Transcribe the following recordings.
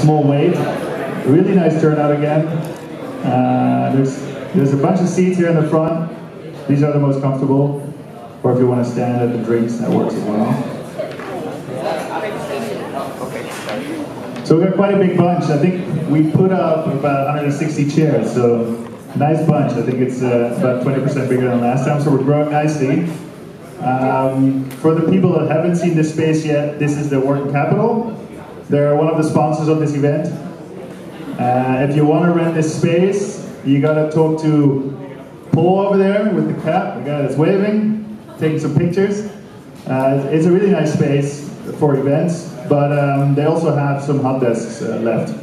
small wait. Really nice turnout again. Uh, there's, there's a bunch of seats here in the front. These are the most comfortable. Or if you want to stand at the drinks, that works as well. So we've got quite a big bunch. I think we put up about 160 chairs, so nice bunch. I think it's uh, about 20% bigger than last time, so we're growing nicely. Um, for the people that haven't seen this space yet, this is the Working Capitol. They're one of the sponsors of this event. Uh, if you want to rent this space, you gotta talk to Paul over there with the cap, the guy that's waving, taking some pictures. Uh, it's a really nice space for events, but um, they also have some hot desks uh, left.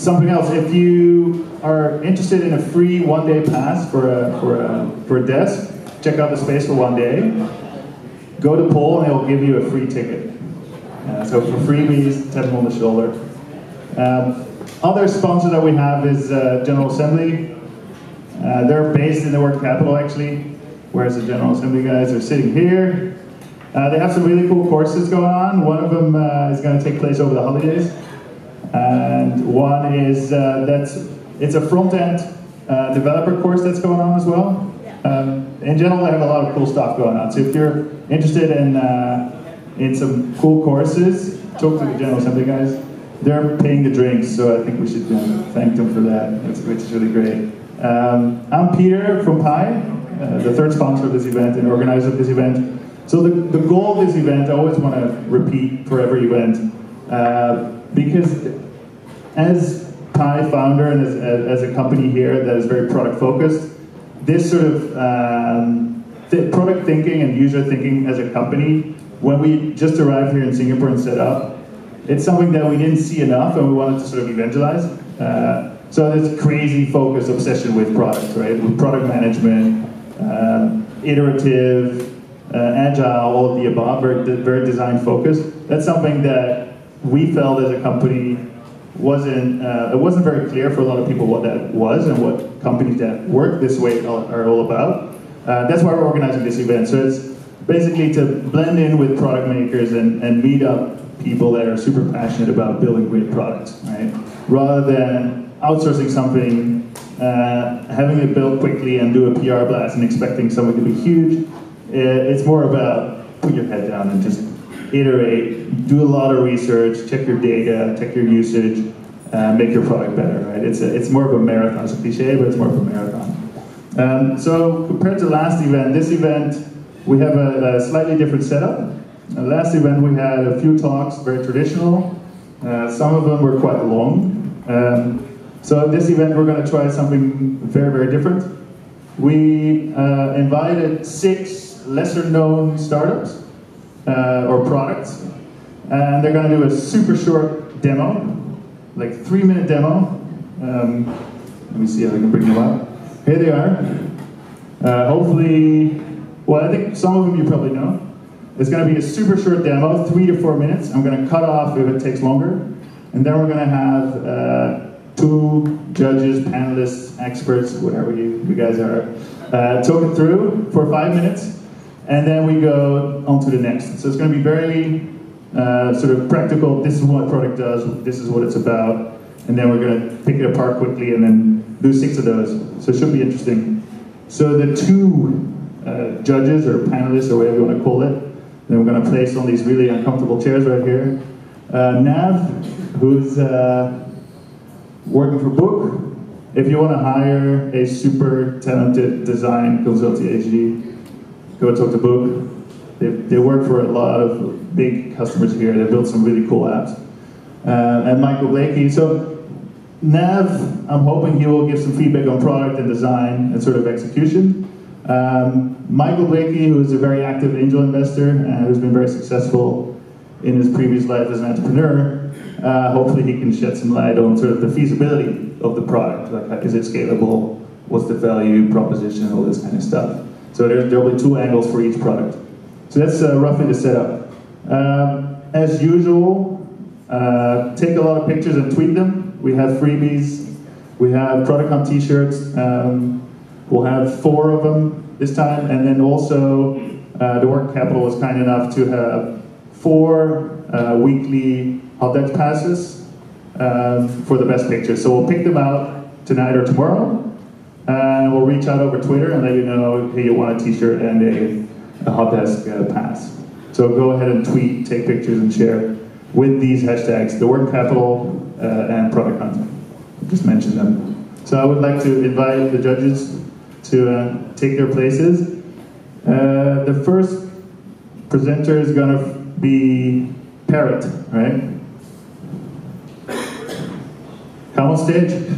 Something else, if you are interested in a free one-day pass for a, for, a, for a desk, check out the space for one day. Go to Paul and he'll give you a free ticket. Uh, so for freebies, tap them on the shoulder. Um, other sponsor that we have is uh, General Assembly. Uh, they're based in the Working Capitol actually, whereas the General Assembly guys are sitting here. Uh, they have some really cool courses going on. One of them uh, is going to take place over the holidays. And one is uh, that's it's a front-end uh, developer course that's going on as well. Um, in general, they have a lot of cool stuff going on. So if you're interested in in some cool courses, talk to the General Assembly guys they're paying the drinks, so I think we should uh, thank them for that, it's, which is really great. Um, I'm Peter from Pi, uh, the third sponsor of this event and organizer of this event. So the, the goal of this event, I always want to repeat for every event, uh, because as Pi founder and as, as, a company here that is very product focused, this sort of um, th product thinking and user thinking as a company, when we just arrived here in Singapore and set up, it's something that we didn't see enough and we wanted to sort of evangelize. Uh, so this crazy focus, obsession with product, right? With product management, um, iterative, uh, agile, all of the above, very, very design focused. That's something that we felt as a company wasn't, uh, it wasn't very clear for a lot of people what that was and what companies that work this way are all about. Uh, that's why we're organizing this event. So it's basically to blend in with product makers and, and meet up people that are super passionate about building great products, right? Rather than outsourcing something, uh, having it built quickly and do a PR blast and expecting something to be huge, it's more about put your head down and just iterate, do a lot of research, check your data, check your usage, uh, make your product better, right? It's, a, it's more of a marathon, it's a cliche, but it's more of a marathon. Um, so compared to last event, this event, we have a, a slightly different setup. Last event we had a few talks, very traditional. Uh, some of them were quite long. Um, so this event we're going to try something very, very different. We uh, invited six lesser known startups uh, or products. And they're going to do a super short demo, like three minute demo. Um, let me see if I can bring them up. Here they are. Uh, hopefully, well, I think some of them you probably know. It's going to be a super short demo, three to four minutes. I'm going to cut off if it takes longer. And then we're going to have uh, two judges, panelists, experts, whatever you, you guys are, uh, talk it through for five minutes. And then we go on to the next. So it's going to be very uh, sort of practical. This is what product does. This is what it's about. And then we're going to pick it apart quickly and then do six of those. So it should be interesting. So the two uh, judges or panelists or whatever you want to call it, then we're going to place on these really uncomfortable chairs right here. Uh, Nav, who's uh, working for Buuuk. If you want to hire a super talented design consultant AG, go talk to Buuuk. They, they work for a lot of big customers here. They built some really cool apps. Uh, and Michael Blakey. So Nav, I'm hoping he will give some feedback on product and design and sort of execution. Um, Michael Blakey, who is a very active angel investor and who's been very successful in his previous life as an entrepreneur, uh, hopefully he can shed some light on sort of the feasibility of the product. Like, is it scalable? What's the value proposition? All this kind of stuff. So there, there will be two angles for each product. So that's uh, roughly the setup. Um, as usual, uh, take a lot of pictures and tweet them. We have freebies. We have Product Hunt t-shirts. Um, We'll have four of them this time, and then also uh, the Working Capitol was kind enough to have four uh, weekly hot desk passes. Um, for the best pictures. So we'll pick them out tonight or tomorrow, and we'll reach out over Twitter and let you know, hey, you want a t-shirt and a, a hot desk uh, pass. So go ahead and tweet, take pictures, and share with these hashtags, the Working Capitol uh, and product content. Just mention them. So I would like to invite the judges to uh, take their places. Uh, the first presenter is going to be Parrot, right? Come on stage.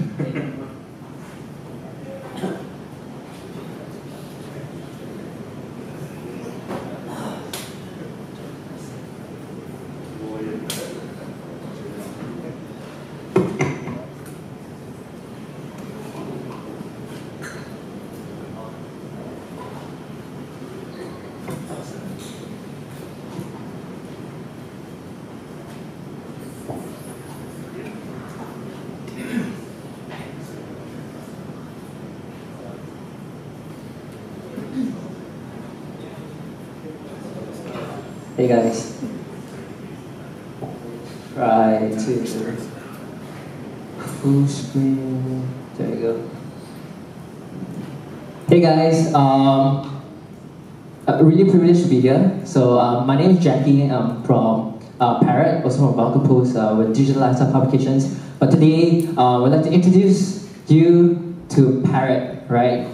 Hey guys. Try to full screen. There you go. Hey guys, um, uh, really So um, my name is Jackie. I'm from uh, Parrot, also from Vulcan Post uh, with digital lifestyle publications. But today, uh, we'd like to introduce you to Parrot, right?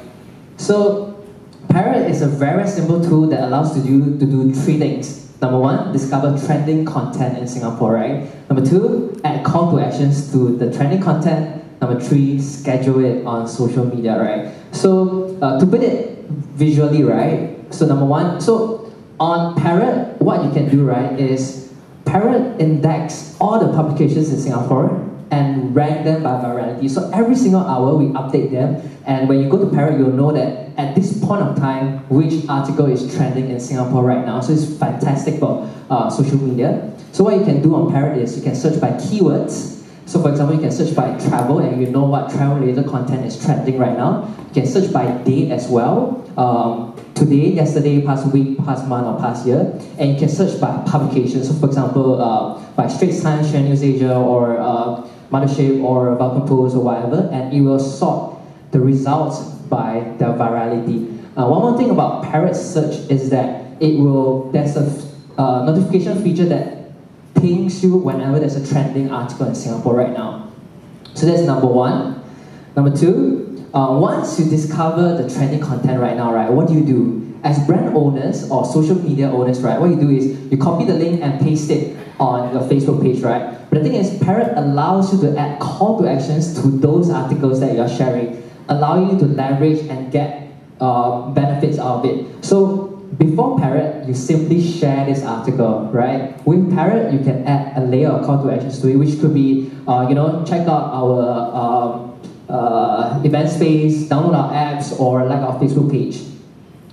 So Parrot is a very simple tool that allows you to do three things. Number one, discover trending content in Singapore, right? Number two, add call to actions to the trending content. Number three, schedule it on social media, right? So uh, to put it visually, right? So number one, so on Parrot, what you can do, right, is Parrot index all the publications in Singapore and rank them by virality. So every single hour we update them, and when you go to Parrot, you'll know that at this point of time, which article is trending in Singapore right now. So it's fantastic for uh, social media. So what you can do on Parrot is you can search by keywords. So for example, you can search by travel, and you know what travel-related content is trending right now. You can search by date as well. Um, today, yesterday, past week, past month, or past year. And you can search by publication. So for example, uh, by Straits Times, Channel News Asia, or uh, Mothership or Vulcan Post or whatever, and it will sort the results by their virality. Uh, one more thing about Parrot Search is that it will, there's a uh, notification feature that pings you whenever there's a trending article in Singapore right now. So that's number one. Number two, uh, once you discover the trending content right now, right, what do you do? As brand owners or social media owners, right, what you do is you copy the link and paste it on your Facebook page, right? But the thing is, Parrot allows you to add call to actions to those articles that you're sharing, allowing you to leverage and get uh, benefits out of it. So before Parrot, you simply share this article, right? With Parrot, you can add a layer of call to actions to it, which could be, uh, you know, check out our um, uh, event space, download our apps, or like our Facebook page,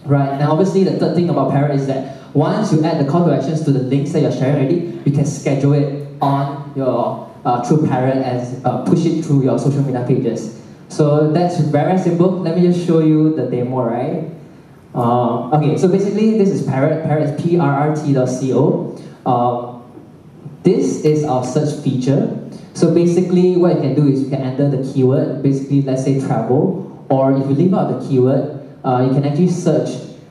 right? And obviously, the third thing about Parrot is that once you add the call to actions to the links that you're sharing already, you can schedule it on your uh, through Parrot and uh, push it through your social media pages. So that's very simple. Let me just show you the demo, right? Uh, okay, so basically this is Parrot. Parrot is P-R-R-T.co. Uh, this is our search feature. So basically what you can do is you can enter the keyword, basically let's say travel, or if you leave out the keyword, uh, you can actually search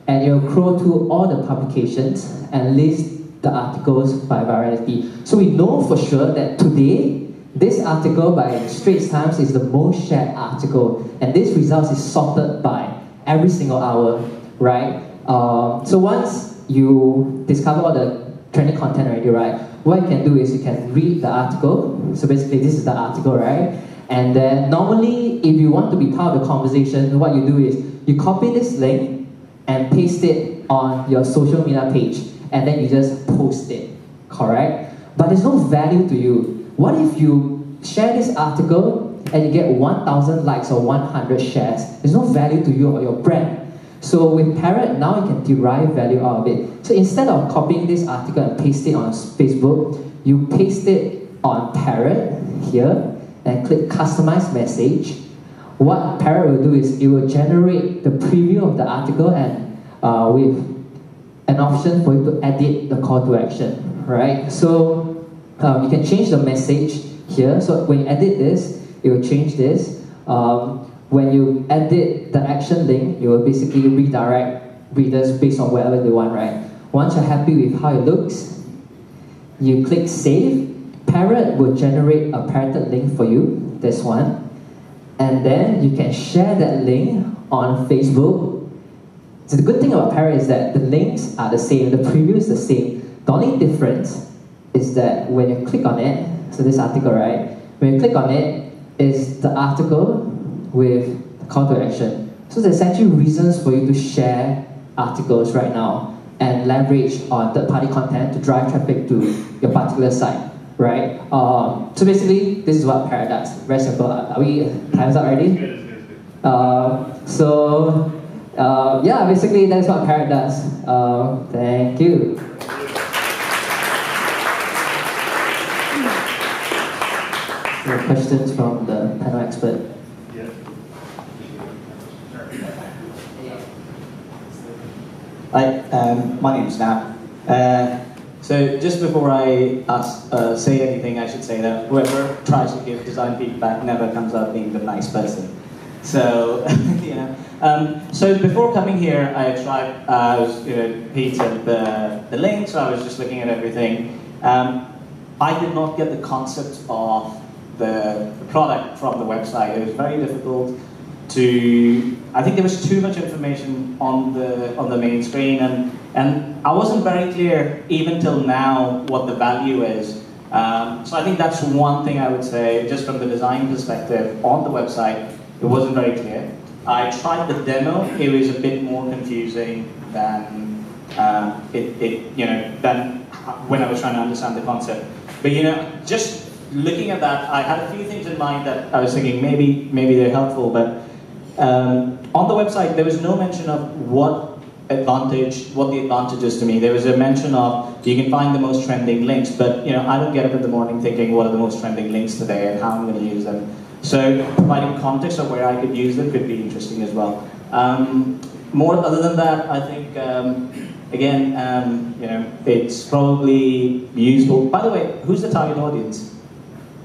and it will crawl through all the publications and list the articles by variety. So we know for sure that today, this article by Straits Times is the most shared article, and this results is sorted by every single hour, right? Uh, so once you discover all the trending content already, right? What you can do is you can read the article. So basically, this is the article, right? And then normally, if you want to be part of the conversation, what you do is you copy this link and paste it on your social media page and then you just post it, correct? But there's no value to you. What if you share this article and you get 1,000 likes or 100 shares? There's no value to you or your brand. So with Parrot, now you can derive value out of it. So instead of copying this article and paste it on Facebook, you paste it on Parrot here and click customize message. What Parrot will do is it will generate the preview of the article and uh, with an option for you to edit the call to action, right? So um, you can change the message here. So when you edit this, it will change this. Um, when you edit the action link, you will basically redirect readers based on whatever they want, right? Once you're happy with how it looks, you click save. Parrot will generate a parroted link for you, this one. And then you can share that link on Facebook. So the good thing about Parrot is that the links are the same, the preview is the same. The only difference is that when you click on it, so this article, right? When you click on it, is the article with the call to action. So there's actually reasons for you to share articles right now and leverage on third-party content to drive traffic to your particular site, right? Um, so basically, this is what Parrot does. Very simple. Are we time's up already? Uh, so uh, yeah, basically that's what Parrot does. Uh, thank you. Questions from the panel expert. Hi, um, my name's Nat. Uh, so just before I ask, uh, say anything, I should say that whoever tries to give design feedback never comes out being the nice person. So, you know. Um, so before coming here, I tried, uh, I was, you know, Pete sent the, the link, so I was just looking at everything. Um, I did not get the concept of the, the product from the website. It was very difficult to I think there was too much information on the on the main screen and and I wasn't very clear even till now what the value is. Um, so I think that's one thing I would say just from the design perspective on the website it wasn't very clear. I tried the demo it was a bit more confusing than uh, it, it you know than when I was trying to understand the concept. But you know just looking at that I had a few things in mind that I was thinking maybe maybe they're helpful but um, on the website, there was no mention of what advantage, what the advantage is to me. There was a mention of you can find the most trending links, but you know I don't get up in the morning thinking what are the most trending links today and how I'm going to use them. So providing context of where I could use them could be interesting as well. Um, more other than that, I think um, again, um, you know, it's probably useful. By the way, who's the target audience?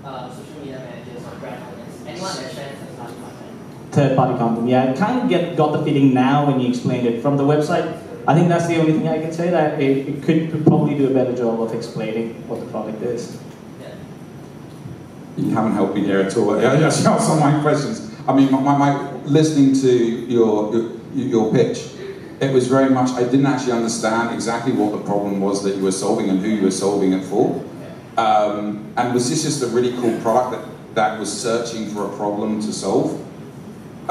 Uh, social media managers or brand owners, anyone that shares third-party content. Yeah, I kind of get got the feeling now when you explained it from the website. I think that's the only thing I can say that it, it could probably do a better job of explaining what the product is. You haven't helped me here at all. Yeah, yeah, some of my questions. I mean, my, my, my listening to your, your your pitch, it was very much. I didn't actually understand exactly what the problem was that you were solving and who you were solving it for. Um, and was this just a really cool product that, that was searching for a problem to solve?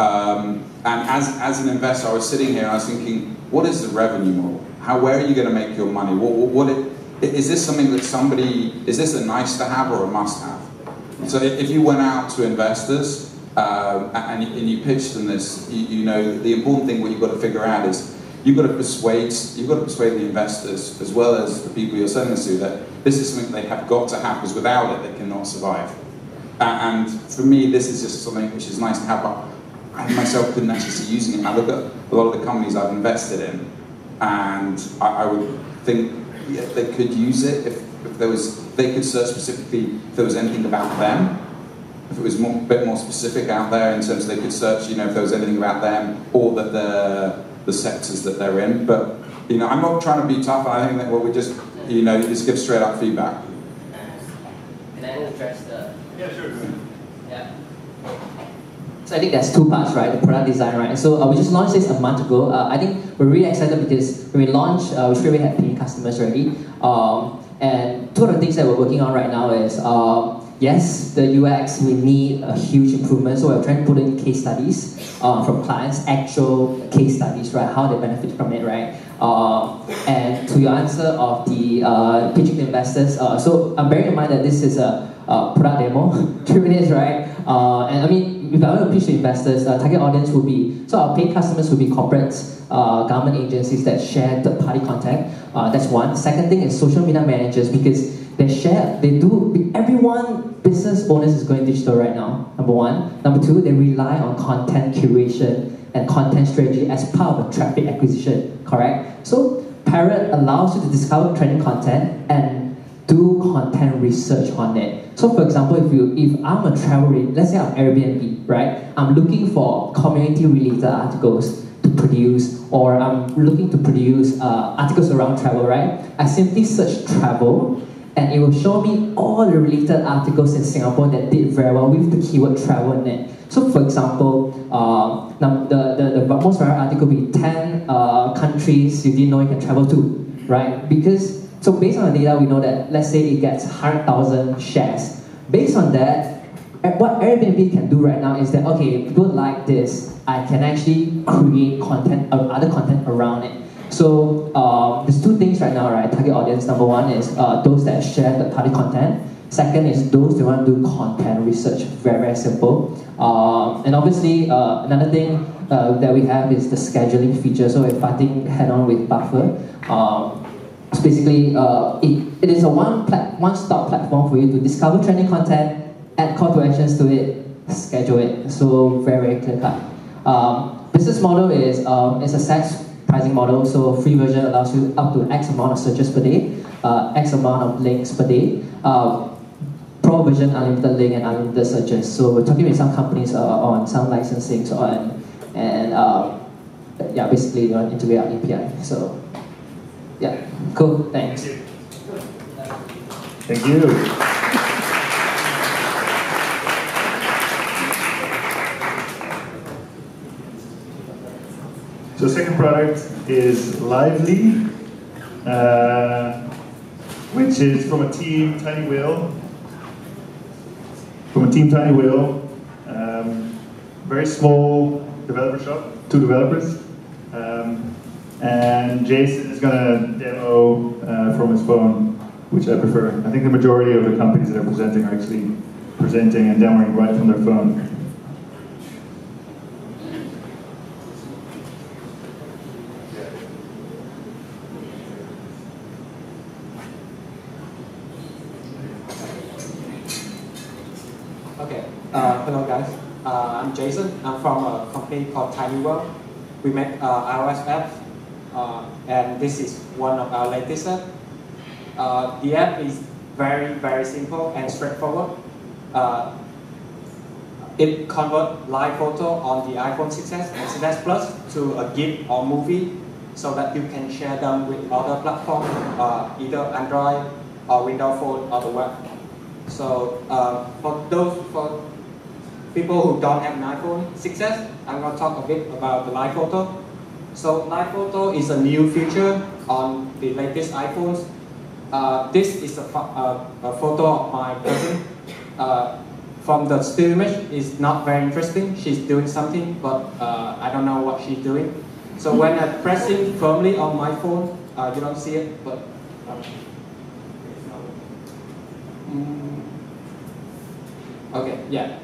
Um, and as, as an investor, I was sitting here and I was thinking, what is the revenue model? How, where are you going to make your money? What, what, what it, is this something that somebody, is this a nice to have or a must have? So if you went out to investors um, and, and, you pitched them this, you, you, know, the important thing what you've got to figure out is you've got to persuade, you've got to persuade the investors as well as the people you're selling this to that this is something they have got to have because without it they cannot survive. And for me, this is just something which is nice to have. I myself couldn't actually see using it. I look at a lot of the companies I've invested in, and I, I would think yeah, they could use it if, if there was. They could search specifically if there was anything about them. If it was more, a bit more specific out there in terms of they could search, you know, if there was anything about them or that the the sectors that they're in. But you know, I'm not trying to be tough. I think that what we just, you know, just give straight up feedback. Can I address the? Yeah, sure. Yeah. So I think there's two parts, right? The product design, right? So uh, we just launched this a month ago. Uh, I think we're really excited because when we launched, uh, we straight away had paying customers already. Um, and two of the things that we're working on right now is, uh, yes, the UX, we need a huge improvement. So we're trying to put in case studies uh, from clients, actual case studies, right? How they benefit from it, right? Uh, and to your answer of the uh, pitching to investors, uh, so I'm bearing in mind that this is a, product demo, three minutes, right? And I mean, if I want to pitch to investors, uh, target audience will be, so our paying customers will be corporates, uh, government agencies that share third-party content. Uh, that's one. Second thing is social media managers because they share, they do, everyone, business owners is going digital right now, number one. Number two, they rely on content curation and content strategy as part of the traffic acquisition, correct? So Parrot allows you to discover trending content and do content research on it. So for example, if you if I'm a travel, let's say I'm Airbnb, right? I'm looking for community related articles to produce, or I'm looking to produce uh, articles around travel, right? I simply search travel, and it will show me all the related articles in Singapore that did very well with the keyword travel in it. So for example, uh, the, the, the most viral article will be 10 uh, countries you didn't know you can travel to, right? Because, so based on the data, we know that, let's say it gets 100,000 shares. Based on that, what Airbnb can do right now is that, okay, people like this, I can actually create content, uh, other content around it. So uh, there's two things right now, right? Target audience, number one is uh, those that share the party content. Second is those that want to do content research, very, very simple. Uh, and obviously, uh, another thing uh, that we have is the scheduling feature. So we're fighting head-on with Buffer. Um, basically, uh, it, it is a one plat- one-stop platform for you to discover trending content, add call to actions to it, schedule it. So very, very clear cut. Um, business model is um, it's a SaaS pricing model. So free version allows you up to X amount of searches per day, uh, X amount of links per day. Uh, Pro version unlimited link and unlimited searches. So we're talking with some companies uh, on some licensing on, and um, yeah, basically you know, integrate our API. So yeah, cool. Thanks. Thank you. So second product is Lively, uh, which is from a team, Tiny Whale, from a team Tiny Whale. Um, very small developer shop, two developers. Um, and Jason is going to demo uh, from his phone, which I prefer. I think the majority of the companies that are presenting are actually presenting and demoing right from their phone. Okay, uh, hello guys. Uh, I'm Jason. I'm from a company called Tiny World. We make uh, iOS apps, and this is one of our latest apps. Uh, the app is very, very simple and straightforward. Uh, it converts live photo on the iPhone 6s and 6s Plus to a GIF or movie so that you can share them with other platforms, uh, either Android or Windows Phone or the web. So uh, for those for people who don't have an iPhone 6s, I'm going to talk a bit about the live photo. So live photo is a new feature on the latest iPhones. Uh, this is a, a, a, photo of my cousin. Uh, from the still image, it's not very interesting. She's doing something, but uh, I don't know what she's doing. So when I press it firmly on my phone, uh, you don't see it, but Mm. Okay, yeah.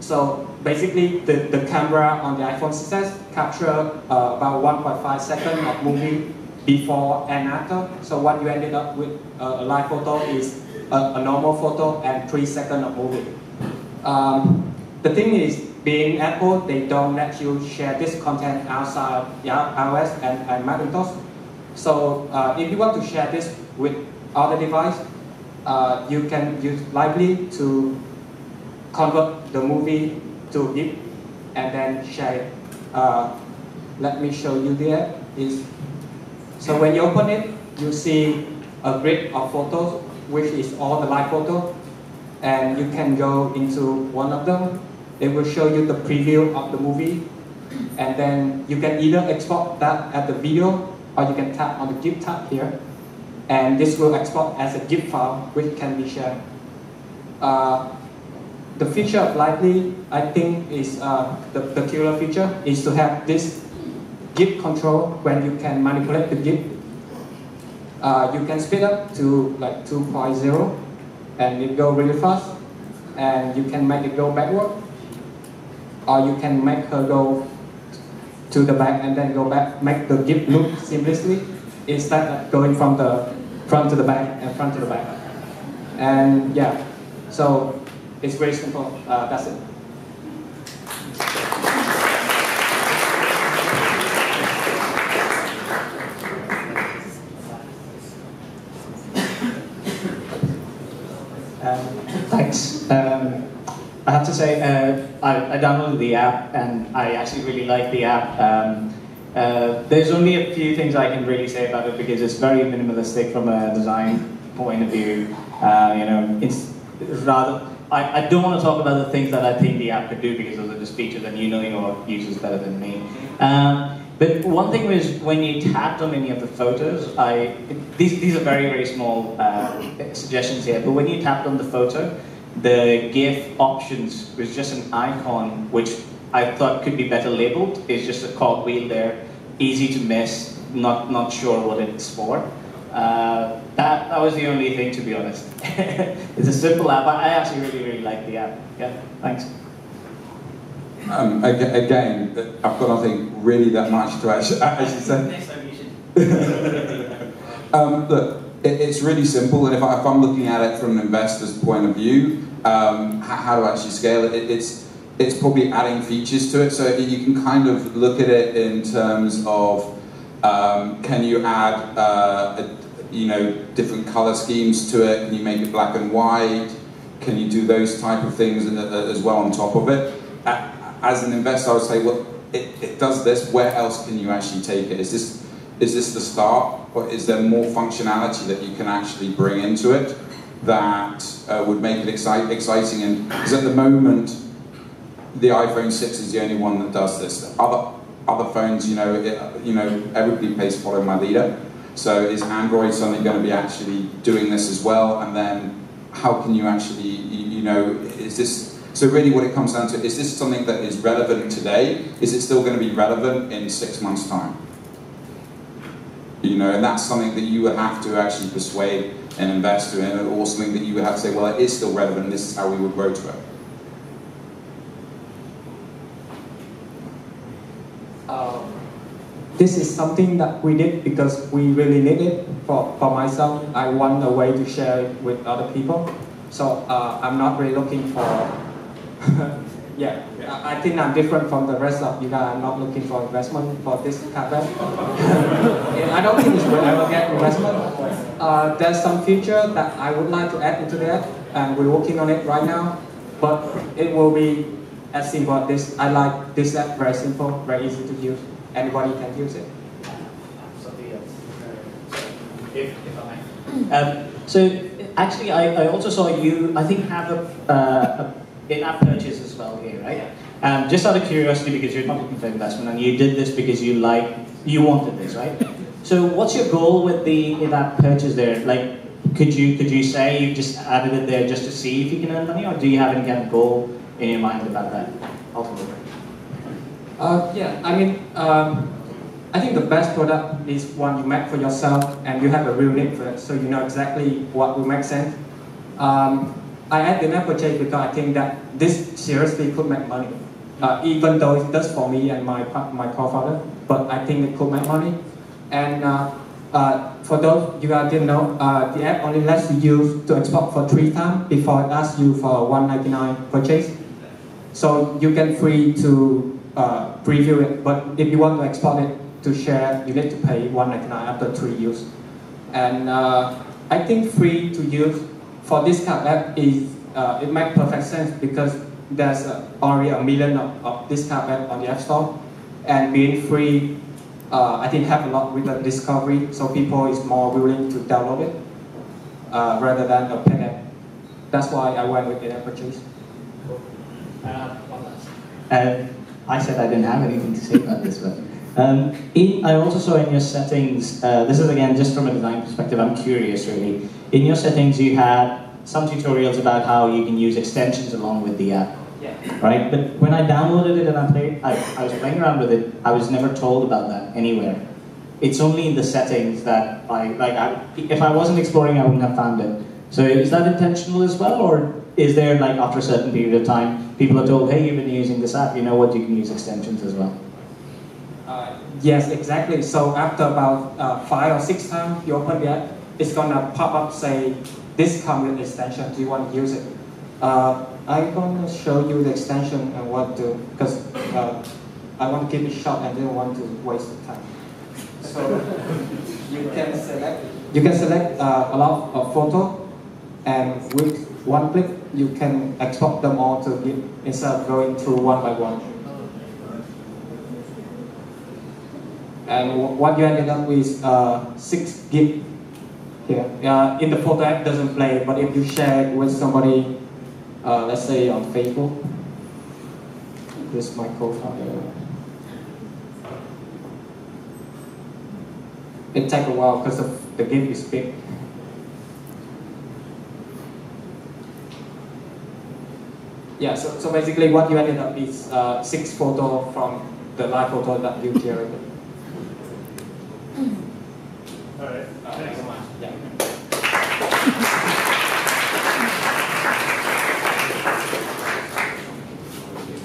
So basically, the, the camera on the iPhone 6s capture uh, about 1.5 seconds of movie before and after. So what you ended up with uh, a live photo is a, a, normal photo and 3 seconds of movie. Um, the thing is, being Apple, they don't let you share this content outside yeah, iOS and, and Macintosh. So uh, if you want to share this with other device, uh, you can use Lively to convert the movie to GIF and then share it. Uh, let me show you there. Is so when you open it, you see a grid of photos, which is all the live photo, and you can go into one of them. It will show you the preview of the movie, and then you can either export that as the video, or you can tap on the GIF tab here, and this will export as a GIF file which can be shared. Uh, the feature of Lively, I think, is uh, the peculiar feature is to have this GIF control when you can manipulate the GIF. Uh, you can speed up to like 2.0 and it go really fast and you can make it go backward or you can make her go to the back and then go back, make the GIF look seamlessly instead of going from the front to the back and front to the back. And yeah, so it's very simple. Uh, that's it. Um, thanks. Um, I have to say, uh, I, I, downloaded the app and I actually really like the app. Um, uh, there's only a few things I can really say about it because it's very minimalistic from a design point of view. Uh, you know, it's rather I, I don't want to talk about the things that I think the app could do because those are just features and you know your users better than me. Um, but one thing was when you tapped on any of the photos, I these these are very very small uh, suggestions here. But when you tapped on the photo, the GIF options was just an icon which I thought could be better labeled. It's just a cogwheel there, easy to miss, not, not sure what it's for. Uh, that, that was the only thing, to be honest. it's a simple app. I actually really, really like the app. Yeah, thanks. Um, again, I've got nothing really that much to actually, actually say. um, look, it, it's really simple, and if, I, am looking at it from an investor's point of view, um, how, how, to actually scale it, it, it's it's probably adding features to it. So you can kind of look at it in terms of um, can you add uh, a, you know different color schemes to it? Can you make it black and white? Can you do those type of things as well on top of it? As an investor, I would say, well, it, it does this. Where else can you actually take it? Is this is this the start, or is there more functionality that you can actually bring into it that uh, would make it exciting? And because at the moment, the iPhone 6 is the only one that does this. Other other phones, you know, it, you know, everybody plays follow my leader. So is Android suddenly going to be actually doing this as well? And then how can you actually, you, you know, is this so really what it comes down to, is this something that is relevant today? Is it still going to be relevant in six months' time? You know, and that's something that you would have to actually persuade an investor in, or something that you would have to say, well, it is still relevant, this is how we would grow to it. Um, this is something that we did because we really need it for, for myself. I want a way to share it with other people. So uh, I'm not really looking for, yeah, I think I'm different from the rest of you guys. I'm not looking for investment for this cafe. I don't think it will ever get investment. Uh, there's some feature that I would like to add into that, and we're working on it right now. But it will be as simple as this. I like this app, very simple, very easy to use. Anybody can use it. If, if I may. Um, so actually, I, I also saw you, I think, have a, uh, a in-app purchase as well here, right? Um, just out of curiosity, because you're not looking for investment, and you did this because you like, you wanted this, right? So what's your goal with the in-app purchase there? Like, could you could you say you just added it there just to see if you can earn money, or do you have any kind of goal in your mind about that ultimately? Uh, yeah, I mean, um, I think the best product is one you make for yourself and you have a real need for it, so you know exactly what will make sense. Um, I add the net purchase because I think that this seriously could make money, uh, even though it does for me and my my co-founder, but I think it could make money. And uh, uh, for those you guys didn't know, uh, the app only lets you use to export for three times before it asks you for 199 purchase. So you get free to uh, preview it, but if you want to export it to share, you need to pay 199 after three use. And uh, I think free to use for this kind of app is uh, it makes perfect sense because there's uh, already a million of, of this kind of app on the App Store, and being free, uh, I think have a lot with the discovery, so people is more willing to download it uh, rather than a paid app. That's why I went with the app purchase. Uh, uh, I said I didn't have anything to say about this, one. um, in, I also saw in your settings, uh, this is again just from a design perspective, I'm curious really. In your settings you had some tutorials about how you can use extensions along with the app. Yeah. Right? But when I downloaded it and I played, I, I was playing around with it, I was never told about that anywhere. It's only in the settings that I, like, I, if I wasn't exploring, I wouldn't have found it. So is that intentional as well, or is there like after a certain period of time, people are told, hey, you've been using this app, you know what, you can use extensions as well? Uh, yes, exactly. So after about uh, five or six times you open the app, it's gonna pop up say, this comes with extension, do you want to use it? Uh, I'm gonna show you the extension and what to, because uh, I want to keep it short and don't want to waste time. So you can select, you can select uh, a lot of photo and with one click you can export them all to GIF instead of going through one by one. And what you ended up with is uh, 6 gig here. Uh, in the photo app doesn't play, but if you share it with somebody, uh, let's say on Facebook, this my co-founder. It takes a while because the GIF is big. Yeah, so, so basically what you ended up is uh, six photo from the live photo that you generated. All right. Uh, thanks so much. Yeah.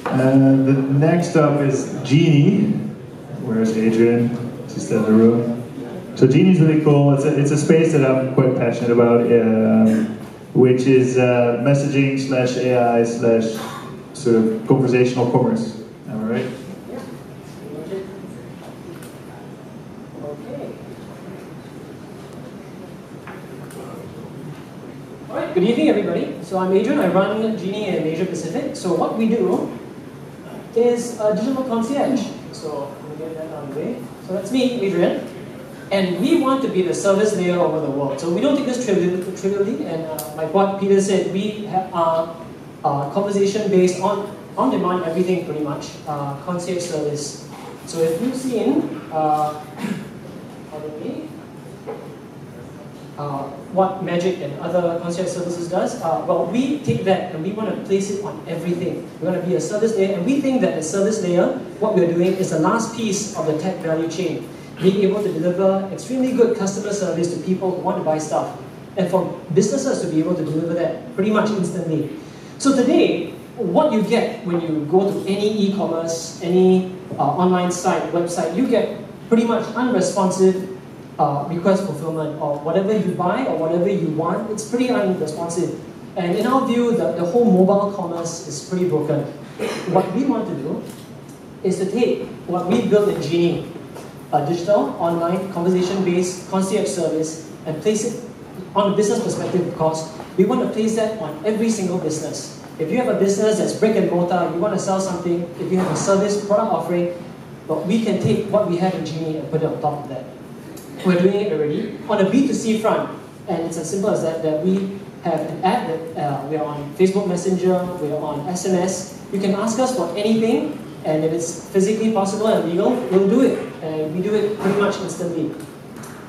Uh, the next up is Genie. Where's Adrian? She's in the room. So Genie's really cool. It's a, it's a space that I'm quite passionate about, um, which is uh, messaging slash AI slash sort of conversational commerce. Am I right? Okay. All right, good evening, everybody. So I'm Adrian. I run Genie in Asia Pacific. So what we do is a digital concierge. So let me get that out of the way. So that's me, Adrian. And we want to be the service layer over the world. So we don't take this trivially, trivially and uh, like what Peter said, we have uh, uh, conversation based on on demand everything pretty much, uh, concierge service. So if you've seen, uh, me, uh, what Magic and other concierge services does, uh, well, we take that and we want to place it on everything. We want to be a service layer, and we think that the service layer, what we're doing is the last piece of the tech value chain being able to deliver extremely good customer service to people who want to buy stuff. And for businesses to be able to deliver that pretty much instantly. So today, what you get when you go to any e-commerce, any uh, online site, website, you get pretty much unresponsive uh, request fulfillment or whatever you buy or whatever you want, it's pretty unresponsive. And in our view, the, the whole mobile commerce is pretty broken. What we want to do is to take what we built in Genie, a digital, online, conversation-based concierge service and place it on a business perspective, of course, we want to place that on every single business. If you have a business that's brick and mortar, you want to sell something, if you have a service product offering, but we can take what we have in Genie and put it on top of that. We're doing it already on a B2C front, and it's as simple as that, that we have an app that uh, we're on Facebook Messenger, we're on SMS. You can ask us for anything, and if it's physically possible and legal, we'll do it. And we do it pretty much instantly.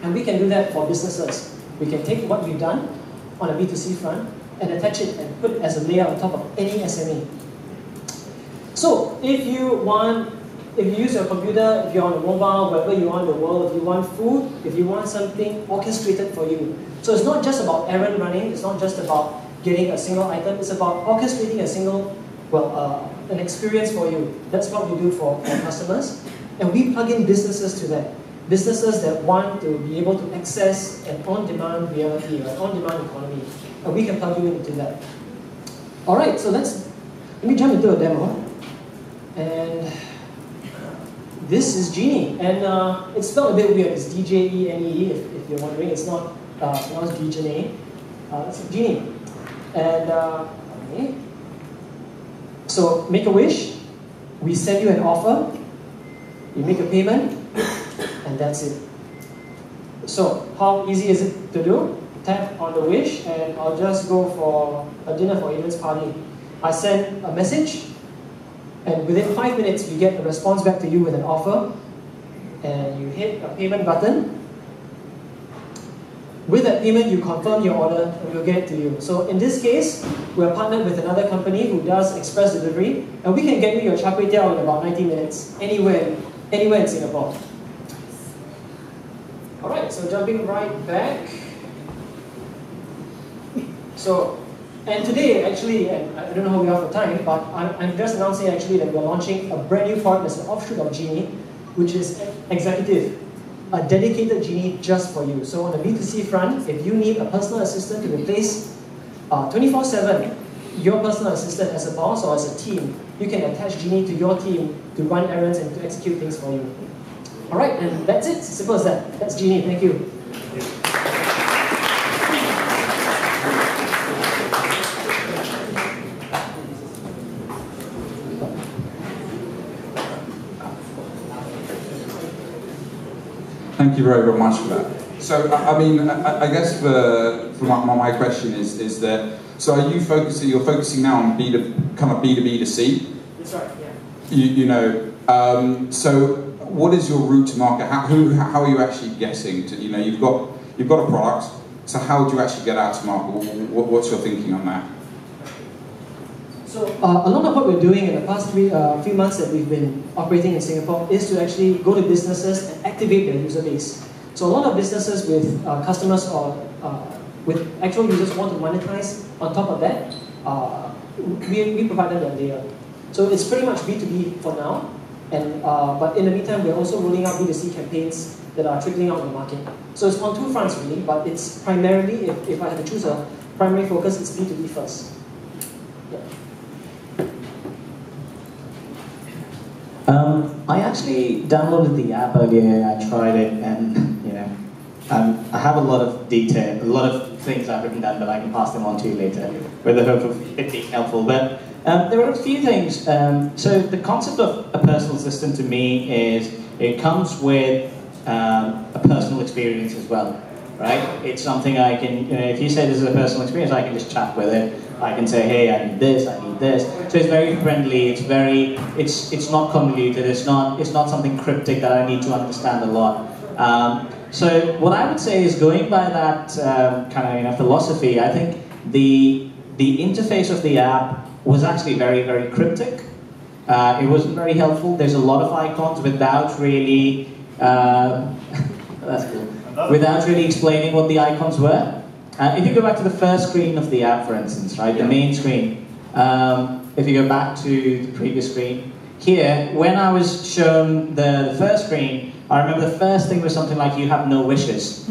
And we can do that for businesses. We can take what we've done on a B2C front and attach it and put it as a layer on top of any SME. So if you want, if you use your computer, if you're on a mobile, wherever you are in the world, if you want food, if you want something orchestrated for you. So it's not just about errand running, it's not just about getting a single item, it's about orchestrating a single, well, uh, an experience for you. That's what we do for, for customers. And we plug in businesses to that businesses that want to be able to access an on-demand reality, an on-demand economy, and we can plug you into that. All right, so let's let me jump into a demo, and this is Genie, and uh, it's spelled a bit weird. It's D J E N E. If, if you're wondering, it's not uh, pronounced Genie. Uh, it's Genie, and uh, okay. So make a wish. We send you an offer. You make a payment and that's it. So how easy is it to do? Tap on the wish and I'll just go for a dinner for Adrian's party. I send a message and within five minutes we get a response back to you with an offer and you hit a payment button. With that payment, you confirm your order and we'll get it to you. So in this case, we're partnered with another company who does express delivery and we can get you your char kway teow in about 90 minutes, anywhere, anywhere in Singapore. All right, so jumping right back. So, and today actually, and I don't know how we are for time, but I'm, I'm just announcing actually that we're launching a brand new product that's an offshoot of Genie, which is Executive, a dedicated Genie just for you. So on the B2C front, if you need a personal assistant to replace 24-7 uh, your personal assistant as a boss or as a team, you can attach Genie to your team to run errands and to execute things for you. All right, and that's it. Simple as that. That's Genie. Thank you. Thank you very, very much for that. So, I mean, I guess the, my, my question is, is that so are you focusing, you're focusing now on B to, kind of B to B to C? That's right, yeah. You, you know, um, so what is your route to market? How, who, how are you actually getting to, you know, you've got, you've got a product, so how do you actually get out to market? What, what's your thinking on that? So uh, a lot of what we're doing in the past three, uh, few months that we've been operating in Singapore is to actually go to businesses and activate their user base. So a lot of businesses with uh, customers or uh, with actual users want to monetize on top of that, uh, we, we provide them that layer. So it's pretty much B2B for now, and, uh, but in the meantime, we're also rolling out B2C campaigns that are trickling out in the market. So it's on two fronts really, but it's primarily, if, if I had to choose a primary focus, it's B2B first. Um, I actually downloaded the app earlier. I tried it, and you know, um, I have a lot of detail, a lot of things I've written down, but I can pass them on to you later, with the hope of it being helpful. But um, there are a few things. Um, so the concept of a personal assistant to me is it comes with um, a personal experience as well, right? It's something I can, you know, if you say this is a personal experience, I can just chat with it. I can say, hey, I need this, I need this. So it's very friendly. It's very, it's it's not convoluted. It's not it's not something cryptic that I need to understand a lot. Um, so what I would say is going by that um, kind of you know, philosophy. I think the the interface of the app was actually very very cryptic. Uh, it wasn't very helpful. There's a lot of icons without really uh, that's cool. Without really explaining what the icons were. Uh, if you go back to the first screen of the app, for instance, right, the main screen, um, if you go back to the previous screen, here, when I was shown the, the first screen, I remember the first thing was something like, you have no wishes,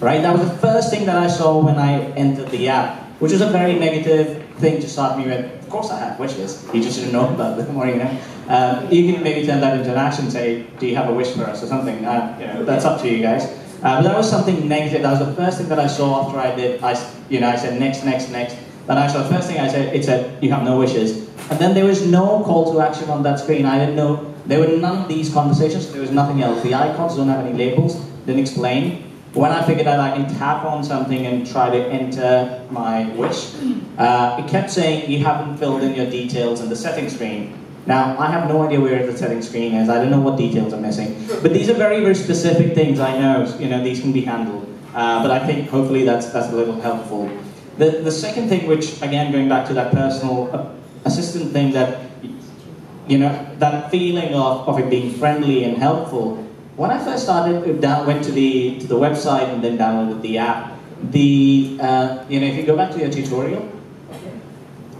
right? That was the first thing that I saw when I entered the app, which was a very negative thing to start me with. Of course I have wishes, you just didn't know about them, or you know. Um, you can maybe turn that into an action, and say, do you have a wish for us or something? Uh, you know, that's up to you guys. Uh, but that was something negative. That was the first thing that I saw after I did. I, you know, I said next, next, next. Then I saw the first thing I said. It said you have no wishes. And then there was no call to action on that screen. I didn't know there were none of these conversations. There was nothing else. The icons don't have any labels. Didn't explain. When I figured out I can tap on something and try to enter my wish, uh, it kept saying you haven't filled in your details in the settings screen. Now, I have no idea where the setting screen is. I don't know what details are missing. But these are very, very specific things I know. You know, these can be handled. Uh, but I think hopefully that's, that's a little helpful. The, the second thing, which again, going back to that personal assistant thing that, you know, that feeling of, of it being friendly and helpful, when I first started, went to the, to the website and then downloaded the app, the, uh, you know, if you go back to your tutorial,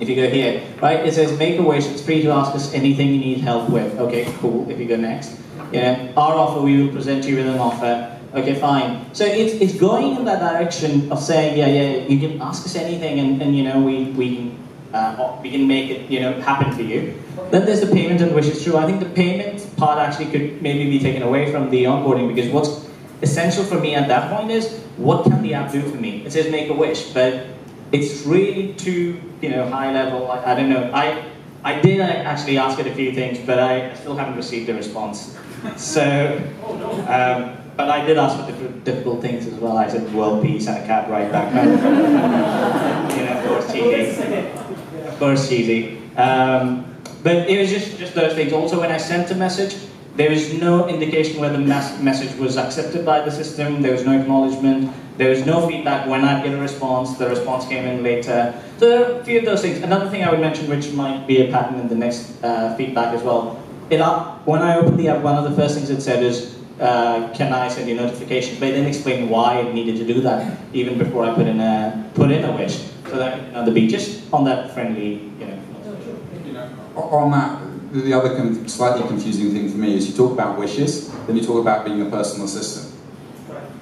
if you go here, right, it says make a wish, it's free to ask us anything you need help with. Okay, cool, if you go next. Yeah, our offer, we will present you with an offer. Okay, fine. So it's, it's going in that direction of saying, yeah, yeah, you can ask us anything and, and you know, we, we, uh, we can make it, you know, happen for you. Then there's the payment and is true. I think the payment part actually could maybe be taken away from the onboarding because what's essential for me at that point is, what can the app do for me? It says make a wish, but it's really too you know high level. I, I don't know. I I did actually ask it a few things, but I still haven't received a response. So, um, but I did ask for difficult things as well. I said world peace and a cat right back home. you know, of course, cheesy. Course, cheesy. Um, but it was just just those things. Also, when I sent a message, there was no indication whether the message was accepted by the system. There was no acknowledgement. There was no feedback when I'd get a response. The response came in later. So a few of those things. Another thing I would mention, which might be a pattern in the next uh, feedback as well. It, when I opened the app, one of the first things it said is, uh, "Can I send you notifications?" But it didn't explain why it needed to do that, even before I put in a put in a wish. So that you know, the be just on that friendly, you know. Know, on that, the other slightly confusing thing for me is you talk about wishes, then you talk about being a personal assistant,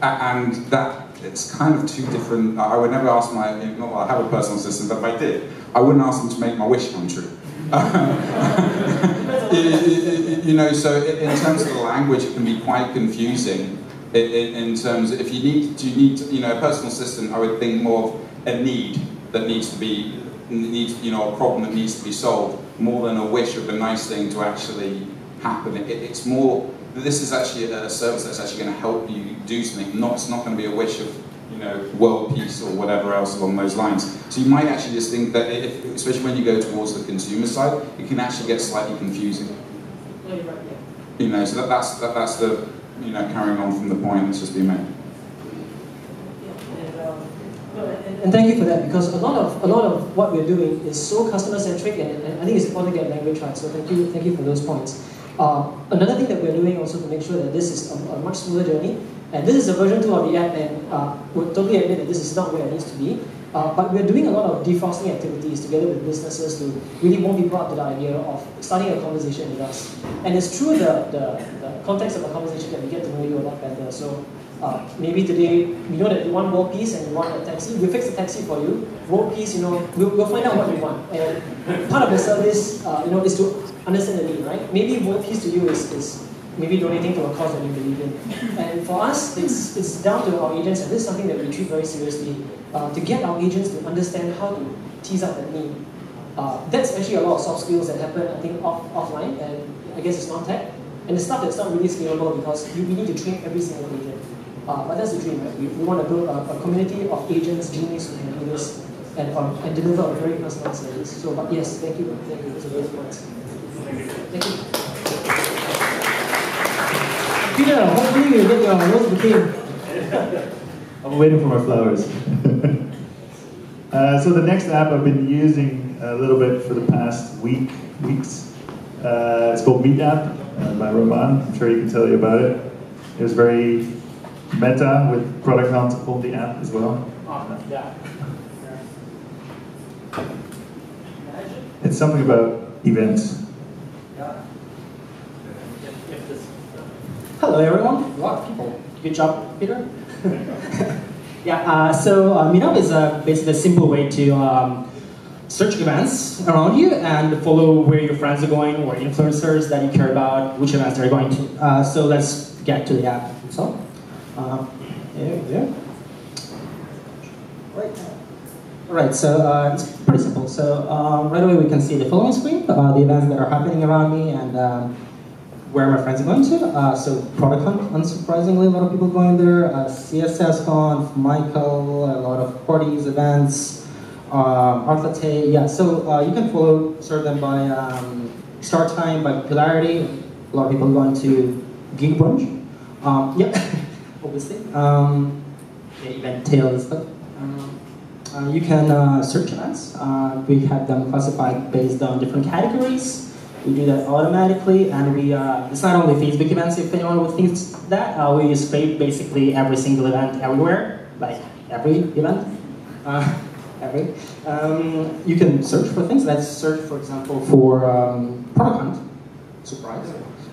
and that it's kind of two different. I would never ask my, not I have a personal assistant, but if I did, I wouldn't ask them to make my wish come true. you know, so in terms of the language, it can be quite confusing. In, terms, of, if you need, do you need, you know, a personal assistant, I would think more of a need that needs to be, needs, you know, a problem that needs to be solved, more than a wish of a nice thing to actually happen. It, it's more this is actually a service that's actually going to help you do something. Not it's not going to be a wish of you know world peace or whatever else along those lines. So you might actually just think that, if, especially when you go towards the consumer side, it can actually get slightly confusing. You're right, yeah. You know, so that, that's that, that's the you know carrying on from the point that's just been made. And, thank you for that because a lot of a lot of what we're doing is so customer centric, and, and I think it's important to get language right. So thank you, thank you for those points. Uh, another thing that we're doing also to make sure that this is a, a much smoother journey, and this is a version two of the app, and uh, we totally admit that this is not where it needs to be. Uh, but we're doing a lot of defrosting activities together with businesses to really warm people up to the idea of starting a conversation with us. And it's through the, the, the context of a conversation that we get to know you a lot better. So uh, maybe today we know that you want world peace and you want a taxi. We'll fix the taxi for you. World peace, you know, we'll, we'll find out what you want. And part of the service, uh, you know, is to understand the need, right? Maybe world peace to you is, is maybe donating to a cause that you believe in. And for us, it's, it's down to our agents, and this is something that we treat very seriously, uh, to get our agents to understand how to tease out that need. Uh, that's actually a lot of soft skills that happen, I think, off, offline, and I guess it's non-tech. And the stuff that's not really scalable because we need to train every single agent. Uh, but that's the dream, right? We, we want to build a, a community of agents, genies who can do this and, um, and deliver a very personalized service. So, but yes, thank you, thank you. Those are great points. Thank you. Peter, hopefully you get your rose bouquet. I'm waiting for my flowers. uh, so the next app I've been using a little bit for the past week, weeks. Uh, it's called Meet App uh, by Roman. I'm sure he can tell you about it. It was very meta with product hunt on the app as well. yeah. It's something about events. Hello, everyone. A lot of people. Good job, Peter. yeah. Uh, so uh, Meetup is uh, basically a simple way to um, search events around you and follow where your friends are going or influencers that you care about, which events they're going to. Uh, so let's get to the app itself. Um, there, there. Right. So uh, it's pretty simple. So um, right away we can see the following screen, uh, the events that are happening around me, and um, where my friends are going to. Uh, so product hunt, unsurprisingly, a lot of people going there. Uh, CSS Conf, Michael, a lot of parties, events, um. Yeah, so uh, you can follow, sort them by um, start time, by popularity. A lot of people going to Geekbrunch. Um, yeah, obviously. Um, yeah, event tail. Um, uh, you can uh, search events. Uh, we have them classified based on different categories. We do that automatically, and we, uh, it's not only Facebook events, if anyone would think that, uh, we use basically every single event everywhere, like every event, uh, every. Um, you can search for things, let's search, for example, for um, product hunt, surprise.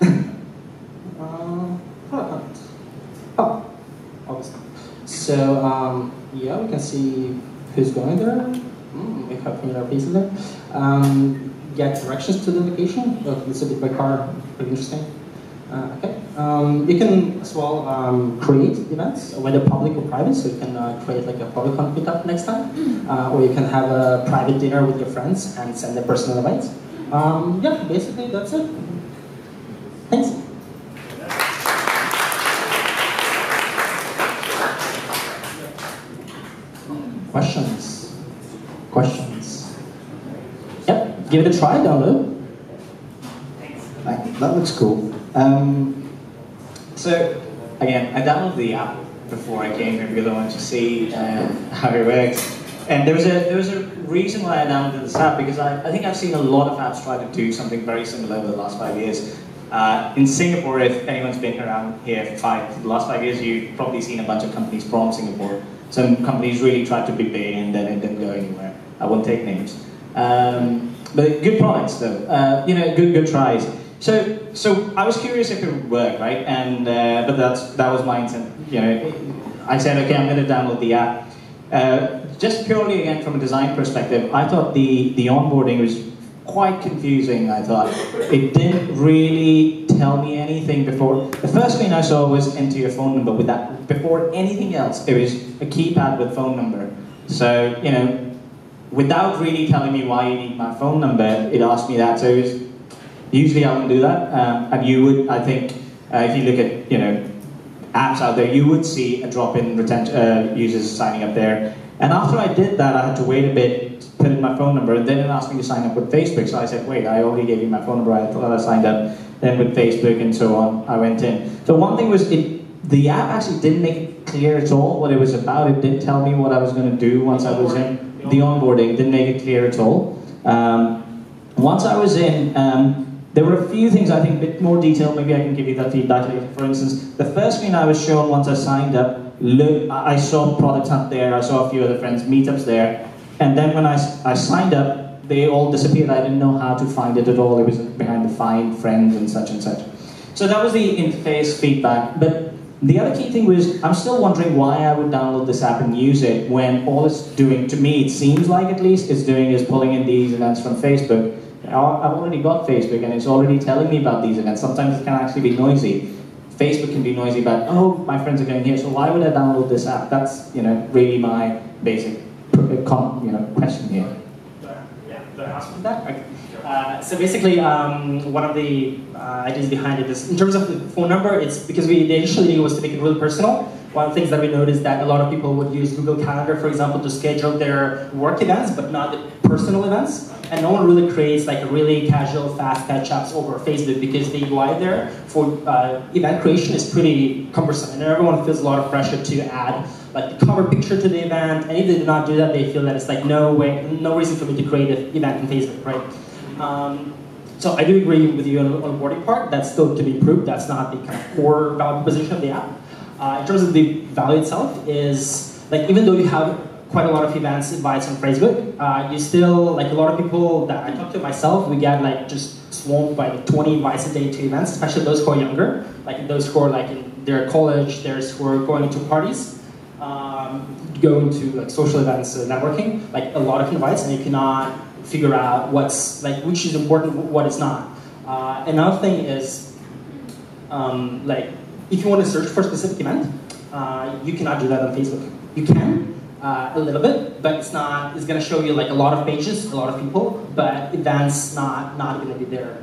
product hunt, oh, obviously. So, um, yeah, we can see who's going there. Mm, we have familiar faces there. Um, get directions to the location. Oh, is a bit by car, pretty interesting. Uh, okay. Um, you can as well um, create events, whether public or private, so you can uh, create like a public meetup next time, uh, or you can have a private dinner with your friends and send a personal invite. Um, yeah, basically that's it. Thanks. Questions? Questions? Yep, give it a try, download. Right, that looks cool. Um, so, again, I downloaded the app before I came here because I wanted to see uh, how it works. And there was a there was a reason why I downloaded this app because I, I think I've seen a lot of apps try to do something very similar over the last five years. Uh, in Singapore, if anyone's been around here for five, the last five years, you've probably seen a bunch of companies from Singapore. Some companies really tried to be big and then it didn't go anywhere. I won't take names. Um, but good products though, uh, you know, good good tries. So, so I was curious if it would work, right? And uh, but that's that was my intent. You know, I said, okay, I'm going to download the app. Uh, just purely again from a design perspective, I thought the the onboarding was quite confusing. I thought it didn't really tell me anything before. The first thing I saw was enter your phone number. With that, before anything else, it was a keypad with phone number. So you know, without really telling me why you need my phone number, it asked me that. So was, usually I wouldn't do that, um, and you would, I think, uh, if you look at you know apps out there, you would see a drop in retent- uh, users signing up there. And after I did that, I had to wait a bit, put in my phone number, and then it asked me to sign up with Facebook. So I said, wait, I already gave you my phone number. I thought I signed up. Then with Facebook and so on, I went in. So one thing was it. The app actually didn't make it clear at all what it was about. It didn't tell me what I was going to do once I was in. The onboarding didn't make it clear at all. Um, once I was in, um, there were a few things I think a bit more detailed. Maybe I can give you that feedback later. For instance, the first screen I was shown once I signed up, look, I I saw Product Hunt there. I saw a few other friends meetups there, and then when I signed up, they all disappeared. I didn't know how to find it at all. It was behind the find friends and such and such. So that was the interface feedback. But the other key thing was I'm still wondering why I would download this app and use it when all it's doing, to me, it seems like at least, it's doing is pulling in these events from Facebook. I've already got Facebook and it's already telling me about these events. Sometimes it can actually be noisy. Facebook can be noisy about, oh, my friends are going here, so why would I download this app? That's, you know, really my basic, uh, you know, question here. Yeah, do I answer that? Uh, so basically, um, one of the uh, ideas behind it is, in terms of the phone number, it's because we the initial idea was to make it really personal. One of the things that we noticed that a lot of people would use Google Calendar, for example, to schedule their work events, but not the personal events. And no one really creates like really casual, fast catch-ups over Facebook because the UI there for uh, event creation is pretty cumbersome, and everyone feels a lot of pressure to add like the cover picture to the event. And if they do not do that, they feel that it's like no way, no reason for me to create an event in Facebook, right? Um, so I do agree with you on the onboarding part. That's still to be proved. That's not the kind of core value proposition of the app. Uh, in terms of the value itself, is like even though you have quite a lot of events invites on Facebook, uh, you still like a lot of people that I talk to myself, we get like just swamped by like 20 invites a day to events, especially those who are younger, like those who are like in their college, there's who are going to parties, um, going to like social events, uh, networking, like a lot of invites, and you cannot figure out what's like which is important, what is not. Uh, another thing is um, like if you want to search for a specific event, uh, you cannot do that on Facebook. You can uh, a little bit, but it's not. It's going to show you like a lot of pages, a lot of people, but events not not to be there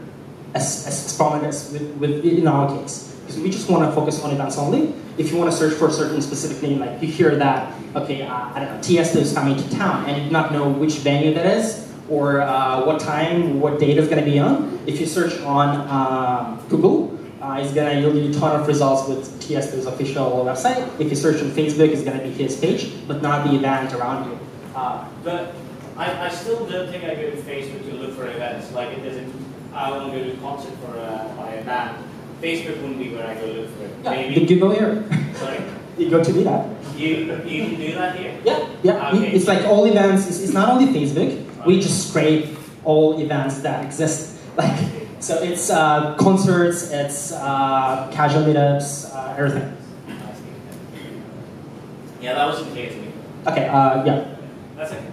as, as prominent as with, with in our case because we just want to focus on events only. If you want to search for a certain specific name, like you hear that, okay, uh, I don't know, Tiesto is coming to town, and you not know which venue that is, or uh, what time, what date it's going to be on. If you search on uh, Google, uh, it's going to yield you a ton of results with Tiesto's official website. If you search on Facebook, it's going to be his page, but not the event around you. Uh, But I, I still don't think I go to Facebook to look for events. Like it doesn't. I want to go to a concert for a, by a band. Facebook wouldn't be where I go look for it. yeah, Maybe. you go here. Sorry. You go to the app. You you can do that here. Yeah, yeah. Okay. It's like all events. It's, it's not only Facebook. We just scrape all events that exist. Like so, it's uh, concerts, it's uh, casual meetups, uh, everything. Yeah, that wasn't clear to me. Okay. Uh, yeah. That's okay.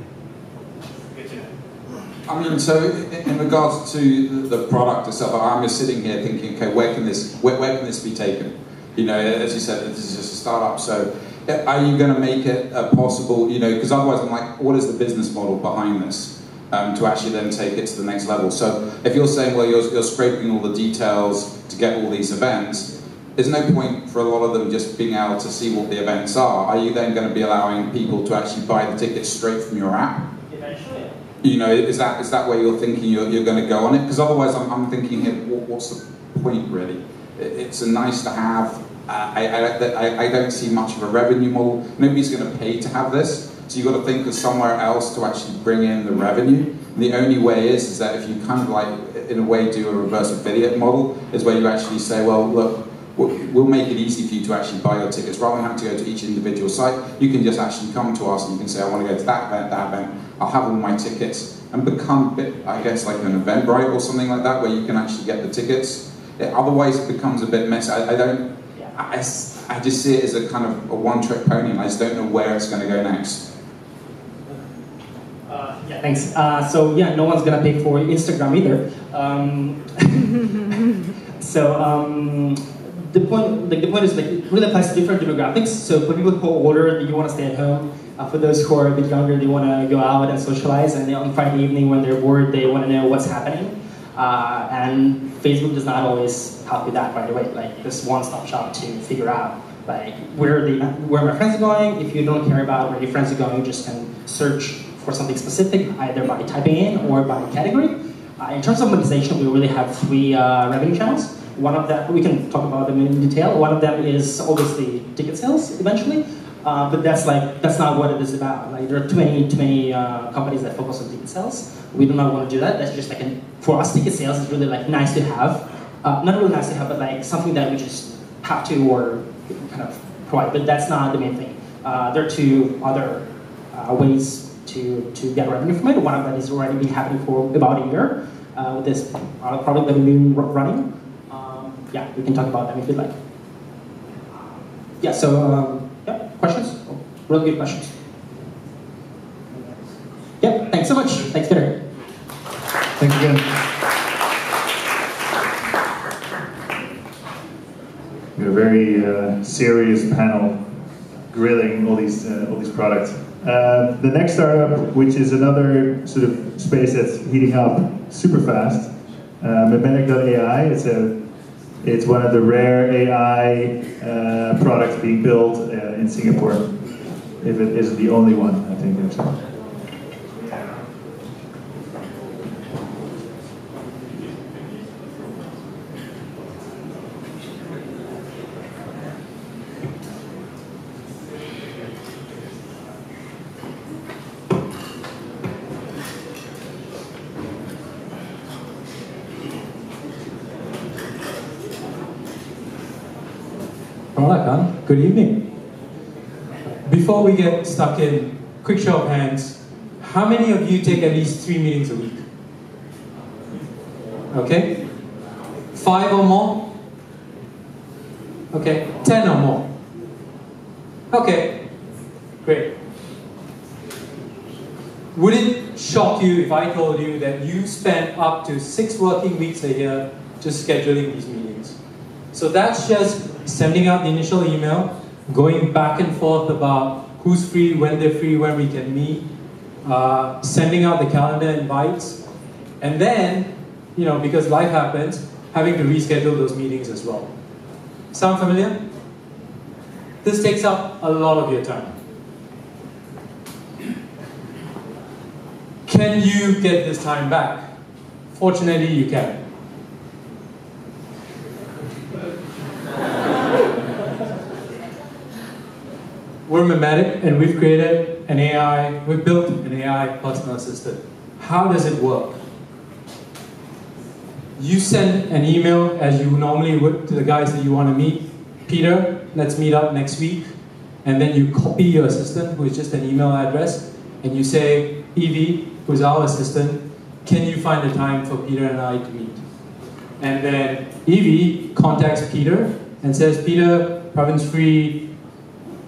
Good to know. I mean, so in in regards to the product itself, I'm just sitting here thinking, okay, where can this, where, where can this be taken? You know, as you said, this is just a startup. So, uh, are you going to make it uh, possible? You know, because otherwise, I'm like, what is the business model behind this? Um, to actually then take it to the next level. So, if you're saying, well, you're, you're scraping all the details to get all these events, there's no point for a lot of them just being able to see what the events are. Are you then going to be allowing people to actually buy the tickets straight from your app? Eventually. You know, is that is that where you're thinking you're, you're going to go on it? Because otherwise, I'm, I'm thinking here, what, what's the point really? It- It's a nice to have. Uh, I, I, I, I don't see much of a revenue model. Nobody's going to pay to have this, so you've got to think of somewhere else to actually bring in the revenue. And the only way is is that if you kind of like, in a way, do a reverse affiliate model, is where you actually say, well, look, we'll make it easy for you to actually buy your tickets. Rather than having to go to each individual site, you can just actually come to us and you can say, I want to go to that event, that event. I'll have all my tickets and become a bit, I guess, like an Eventbrite or something like that, where you can actually get the tickets. It- otherwise, it becomes a bit messy. I, I don't. I, I just see it as a kind of a one-trick pony, and I just don't know where it's going to go next. Uh, yeah. Thanks. Uh, so yeah, no one's gonna pay for Instagram either. Um, so um, the point, like the point is like it really applies to different demographics. So for people who are older, you want to stay at home. Uh, for those who are a bit younger, they want to go out and socialize. And on Friday evening, when they're bored, they want to know what's happening. Uh, and Facebook does not always help with that right away. Like this one-stop shop to figure out like where the where my friends are going. If you don't care about where your friends are going, you just can search for something specific, either by typing in or by category. Uh, in terms of monetization, we really have three uh, revenue channels. One of them, we can talk about them in detail. One of them is obviously ticket sales eventually, uh, but that's like that's not what it is about. Like there are too many too many uh, companies that focus on ticket sales. We do not want to do that. That's just like an, for us, ticket sales is really like nice to have. Uh, not really nice to have, but like something that we just have to or kind of provide. But that's not the main thing. Uh, there are two other ways to to get revenue from it. One of them is already been happening for about a year uh, with this product that we've been running yeah, we can talk about them if you'd like. Yeah, so, um, yeah, questions? Oh, really good questions. Yep, thanks so much. Thanks, Peter. Thanks again. We have a very uh, serious panel grilling all these uh, all these products. Uh, the next startup, which is another sort of space that's heating up super fast, uh, Memetic.ai. It's a it's one of the rare AI uh, products being built uh, in Singapore. If it isn't the only one, I think. Good evening. Before we get stuck in, quick show of hands. How many of you take at least three meetings a week? Okay? Five or more? Okay, ten or more? Okay, great. Would it shock you if I told you that you spend up to six working weeks a year just scheduling these meetings? So that's just sending out the initial email, going back and forth about who's free, when they're free, when we can meet, uh, sending out the calendar invites, and then, you know, because life happens, having to reschedule those meetings as well. Sound familiar? This takes up a lot of your time. Can you get this time back? Fortunately, you can. We're Memetic, and we've created an AI, we've built an AI personal assistant. How does it work? You send an email as you normally would to the guys that you want to meet. Peter, let's meet up next week. And then you copy your assistant, who is just an email address, and you say, Evie, who's our assistant, can you find a time for Peter and I to meet? And then Evie contacts Peter and says, Peter, Pravin's free,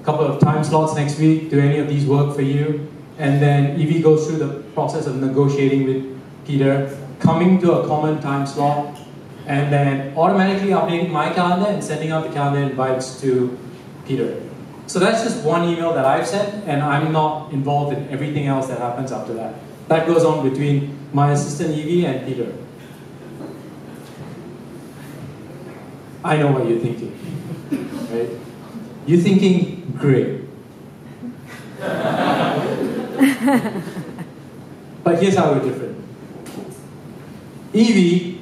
couple of time slots next week. Do any of these work for you? And then Evie goes through the process of negotiating with Peter, coming to a common time slot, and then automatically updating my calendar and sending out the calendar invites to Peter. So that's just one email that I've sent, and I'm not involved in everything else that happens after that. That goes on between my assistant Evie and Peter. I know what you're thinking, right? You're thinking, great. but here's how we're different. Evie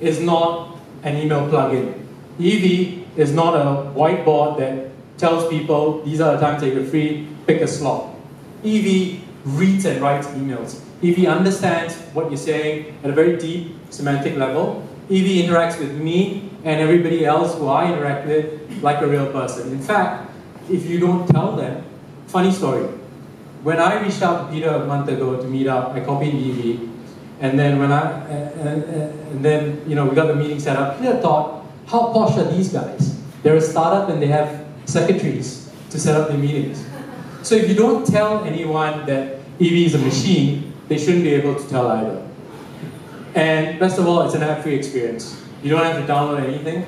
is not an email plugin. Evie is not a whiteboard that tells people these are the times that you're free, pick a slot. Evie reads and writes emails. Evie understands what you're saying at a very deep semantic level. Evie interacts with me and everybody else who I interact with like a real person. In fact, if you don't tell them, funny story. When I reached out to Peter a month ago to meet up, I copied Evie, and then when I and, and then you know we got the meeting set up. Peter thought, how posh are these guys? They're a startup and they have secretaries to set up the meetings. So if you don't tell anyone that Evie is a machine, they shouldn't be able to tell either. And best of all, it's an app-free experience. You don't have to download anything.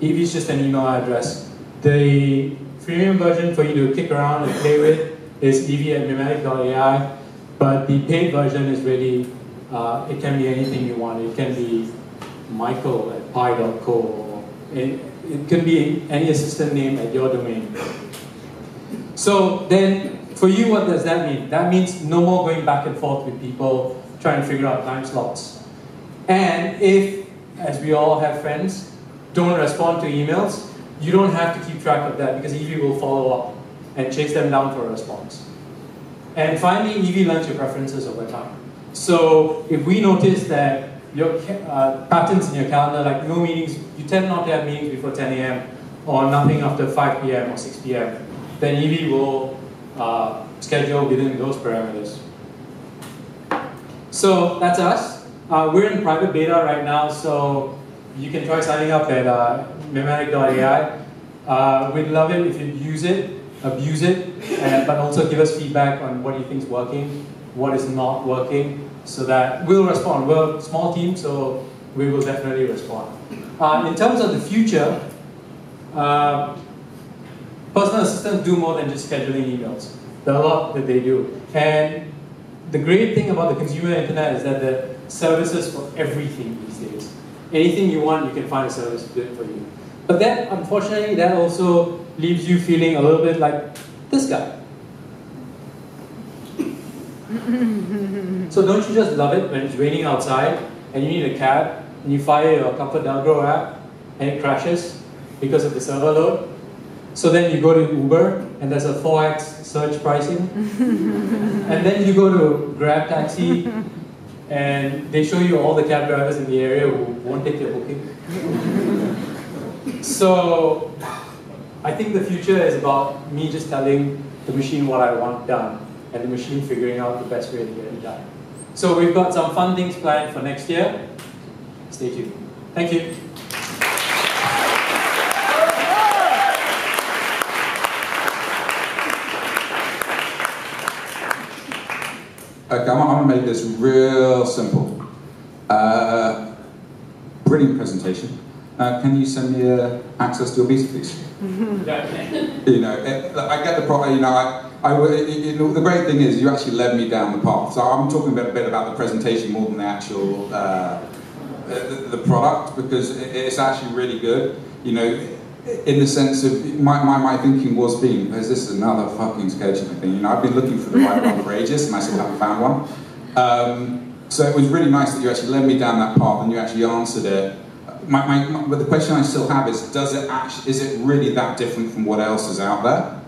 Evie is just an email address. The freemium version for you to kick around and play with is Evie at Memetic.ai, but the paid version is really Uh, it can be anything you want. It can be Michael at pi.co. Or it, it can be any assistant name at your domain. So then, for you, what does that mean? That means no more going back and forth with people trying to figure out time slots. And if, as we all have friends, don't respond to emails, you don't have to keep track of that because Evie will follow up and chase them down for a response. And finally, Evie learns your preferences over time. So if we notice that your uh, patterns in your calendar, like no meetings, you tend not to have meetings before 10 a.m. or nothing after 5 p.m. or 6 p.m., then Evie will uh, schedule within those parameters. So that's us. Uh, we're in private beta right now, so you can try signing up at uh, Memetic.ai. Uh, we'd love it if you use it, abuse it, and, but also give us feedback on what you think is working, what is not working, so that we'll respond. We're a small team, so we will definitely respond. Uh, in terms of the future, uh, personal assistants do more than just scheduling emails. There are a lot that they do. And the great thing about the consumer internet is that the services for everything these days. Anything you want, you can find a service to do it for you. But that, unfortunately, that also leaves you feeling a little bit like this guy. so don't you just love it when it's raining outside and you need a cab and you fire your ComfortDelGro app and it crashes because of the server load? So then you go to Uber and there's a 4x surge pricing. and then you go to Grab Taxi and they show you all the cab drivers in the area who won't take your booking. so I think the future is about me just telling the machine what I want done and the machine figuring out the best way to get it done. So we've got some fun things planned for next year. Stay tuned. Thank you. Okay, I'm, I'm going to make this real simple. Uh, brilliant presentation. Uh, can you send me uh, access to your beta, please? you know, it, I get the problem. You know, I, I, you know, the great thing is you actually led me down the path. So I'm talking a bit, a bit about the presentation more than the actual uh, the, the, product because it's actually really good. You know, in the sense of my, my, my thinking was being, is this is another fucking scheduling thing? You know, I've been looking for the right one for ages and I still haven't found one. Um, so it was really nice that you actually led me down that path and you actually answered it. My, my, my, but the question I still have is, does it actually, is it really that different from what else is out there?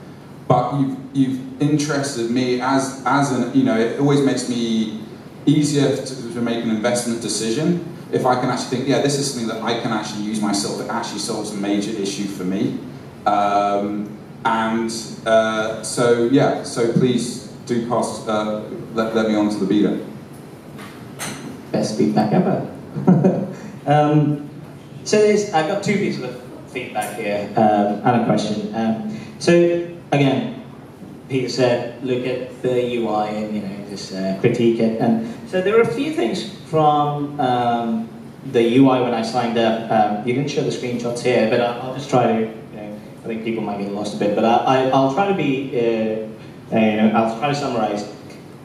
But you've, you've interested me as, as an, you know, it always makes me easier to, to make an investment decision if I can actually think, yeah, this is something that I can actually use myself that actually solves a major issue for me. Um, and uh, so, yeah, so please do pass, uh, let, let me on to the beta. Best feedback ever. um, so there's, I've got two pieces of feedback here um, and a question. Um, so again, Peter said, look at the UI and you know just uh, critique it. And so there are a few things from um, the UI when I signed up. Um, you didn't show the screenshots here, but I'll, I'll, just try to. You know, I think people might get lost a bit, but I, will try to be. Uh, uh, you know, I'll try to summarize.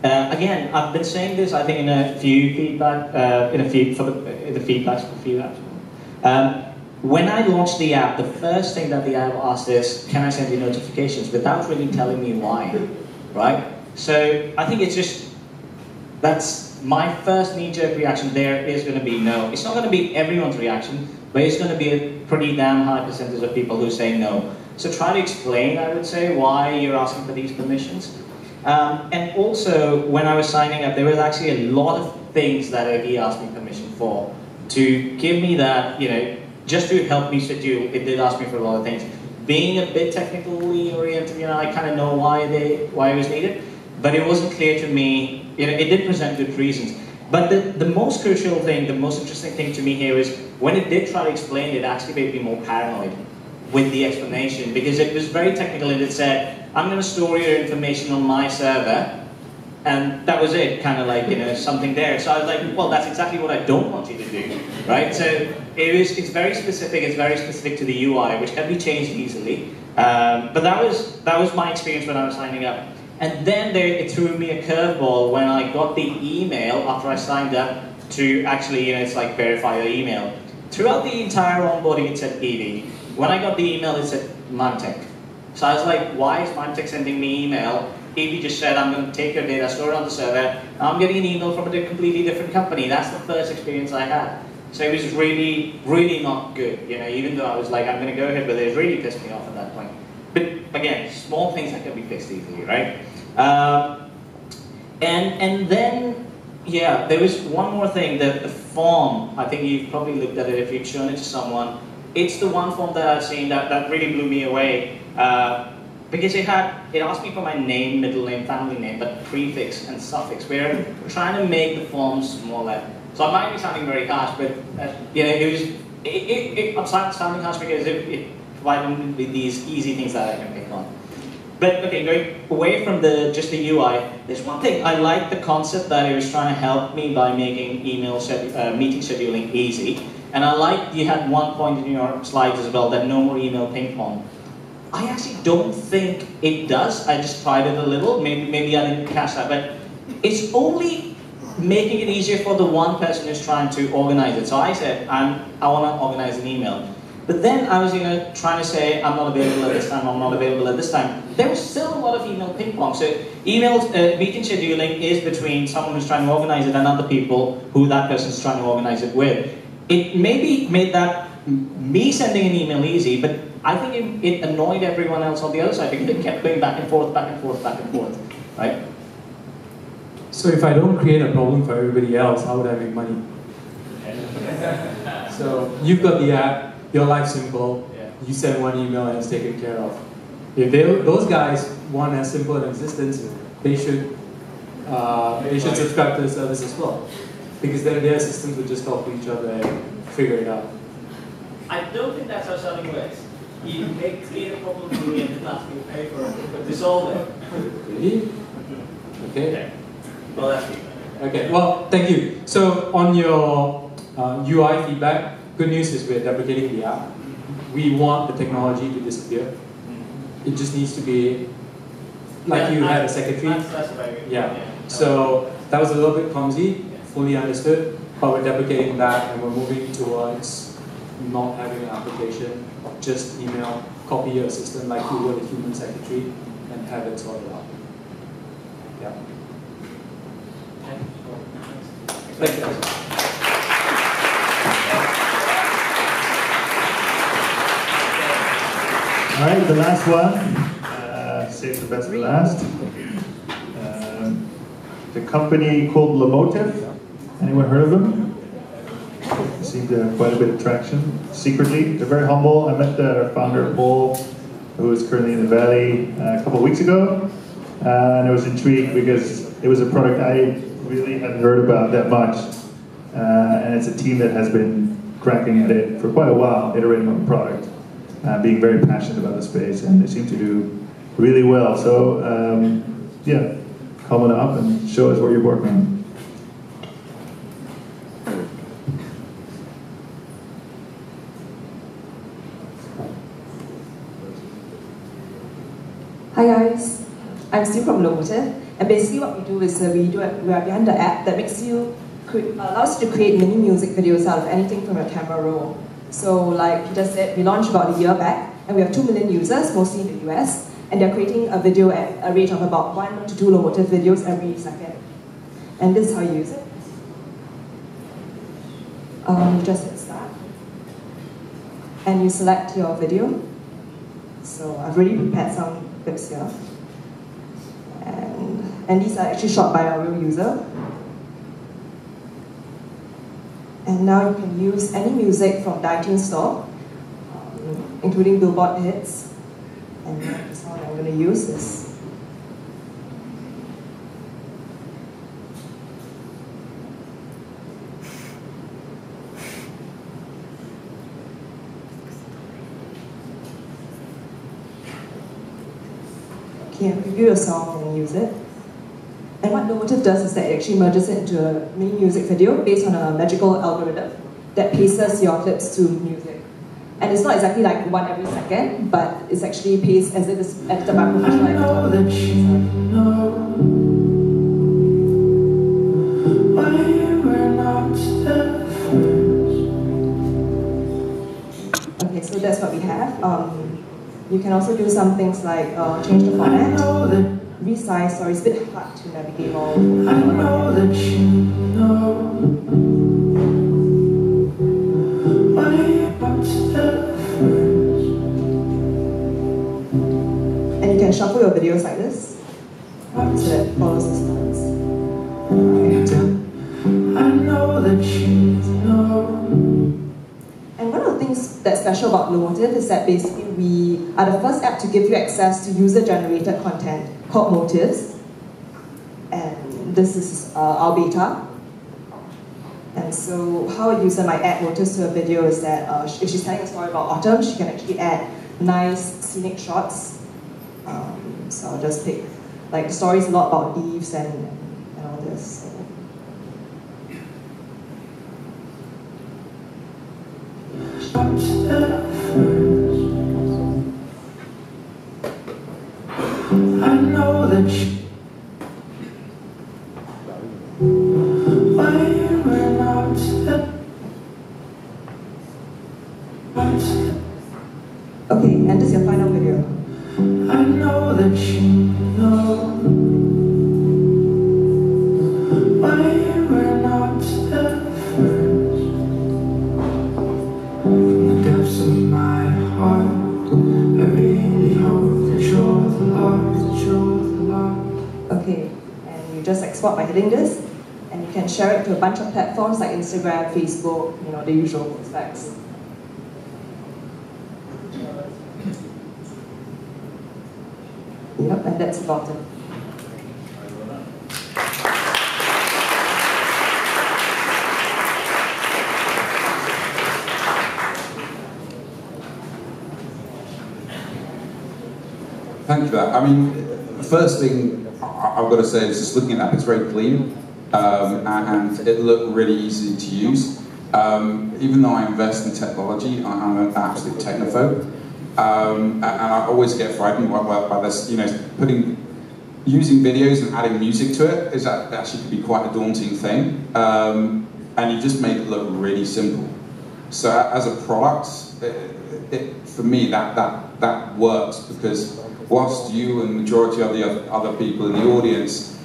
Uh, again, I've been saying this. I think in a few feedback, uh, in a few for the, the feedbacks for feedback. Um, when I launched the app, the first thing that the app asked is, can I send you notifications without really telling me why, right? So I think it's just, that's my first knee-jerk reaction there is going to be no. It's not going to be everyone's reaction, but it's going to be a pretty damn high percentage of people who say no. So try to explain, I would say, why you're asking for these permissions. Um, and also, when I was signing up, there was actually a lot of things that he asked me permission for. To give me that, you know, just to help me schedule, it did ask me for a lot of things. Being a bit technically oriented, you know, I kind of know why they why it was needed, but it wasn't clear to me. You know, it did present good reasons. But the, the most crucial thing, the most interesting thing to me here is when it did try to explain it, actually made me more paranoid with the explanation because it was very technical and it said, I'm going to store your information on my server and that was it, kind of like, you know, something there. So I was like, well, that's exactly what I don't want you to do, right? So it is, it's very specific, it's very specific to the UI, which can be changed easily. Um, but that was, that was my experience when I was signing up. And then they threw me a curveball when I got the email after I signed up to actually, you know, it's like verify your email. Throughout the entire onboarding, it said Evie. When I got the email, it said Mimtek. So I was like, why is Mimtek sending me email? Evie just said, I'm going to take your data, store it on the server. I'm getting an email from a completely different company. That's the first experience I had. So it was really, really not good. You know, even though I was like, I'm going to go ahead, but it really pissed me off at that. But again, small things that can be fixed easily, right? Um, and and then yeah, there was one more thing. that the form. I think you've probably looked at it if you've shown it to someone. It's the one form that I've seen that, that really blew me away. Uh, because it had it asked me for my name, middle name, family name, but prefix and suffix. We're trying to make the forms smaller. So I might be sounding very harsh, but uh, you know, it was it, it, it, I'm sounding harsh because it, it provided me with these easy things that I can pick on. But okay, going away from the just the UI, there's one thing I like the concept that it was trying to help me by making email uh, meeting scheduling easy. And I like you had one point in your slides as well that no more email ping pong. I actually don't think it does. I just tried it a little. Maybe maybe I didn't catch that, but it's only making it easier for the one person who's trying to organize it. So I said, I'm, I want to organize an email. But then I was you know, trying to say, I'm not available at this time, I'm not available at this time. There was still a lot of email ping pong. So email uh, meeting scheduling is between someone who's trying to organize it and other people who that person's trying to organize it with. It maybe made that me sending an email easy, but I think it, it annoyed everyone else on the other side because it kept going back and forth, back and forth, back and forth, right? So if I don't create a problem for everybody else, how would I make money? so you've got the app, your life's simple. Yeah. You send one email and it's taken care of. If they, those guys want as simple an existence, they should uh, they should subscribe to the service as well, because then their systems would just talk to each other and figure it out. I don't think that's how selling works. You make clear the problem to me and then ask to pay for it, but resolve it. Really? Okay. okay. Well, that's me. Okay. Well, thank you. So on your uh, UI feedback, Good news is we're deprecating the app. We want the technology to disappear. It just needs to be like yeah, you had a secretary. Yeah. yeah. So that was a little bit clumsy, fully understood, but we're deprecating that and we're moving towards not having an application, just email, copy your system like you would a human secretary, and have it sorted out. Yeah. Thank you. All right, the last one. Uh, save the best for last. Um, the company called Lomotif. Anyone heard of them? Seem to have quite a bit of traction. Secretly, they're very humble. I met the founder, Paul, who is currently in the Valley, uh, a couple of weeks ago. Uh, and I was intrigued because it was a product I really hadn't heard about that much. Uh, and it's a team that has been cracking at it for quite a while, iterating on the product uh, being very passionate about the space, and they seem to do really well. So, um, yeah, come on up and show us what you're working on. Hi guys, I'm Sue from Lomotif, and basically what we do is uh, we do a, we are behind the app that makes you allows you to create mini music videos out of anything from your camera roll. So like Peter said, we launched about a year back, and we have 2 million users, mostly in the US, and they're creating a video at a rate of about 1 to 2 Lomotif videos every second. And this is how you use it. Um, just hit start. And you select your video. So I've already prepared some clips here. And, and these are actually shot by a real user. And now you can use any music from the iTunes Store, um, including Billboard hits. And the song I'm going to use is Okay, preview a song and use it. And what Lomotif does is that it actually merges it into a mini music video based on a magical algorithm that paces your clips to music. And it's not exactly like one every second, but it's actually paced as if it's edited by professional know that you know why we're not the first. Okay, so that's what we have. Um, you can also do some things like uh, change the format, resize, sorry, it's a bit hard to navigate all. I know that you know why we're not the first. And you can shuffle your videos like this, so special about Lomotif is that basically we are the first app to give you access to user-generated content called Motives. And this is uh, our beta. And so how a user might add motives to a video is that uh, if she's telling a story about autumn, she can actually add nice scenic shots. Um, so I'll just pick, like the story is a lot about leaves and, and all this. So. Not the first. I know that you to a bunch of platforms like Instagram, Facebook, you know, the usual specs. Yep, and that's about it. Thank you for that. I mean, the first thing I've got to say is just looking at that, it's very clean um, and it looked really easy to use. Um, even though I invest in technology, I- I'm an absolute technophobe. Um, and I always get frightened by, by, this, you know, putting, using videos and adding music to it is actually could be quite a daunting thing. Um, and you just make it look really simple. So as a product, it, it, for me, that, that, that works because whilst you and majority of the other people in the audience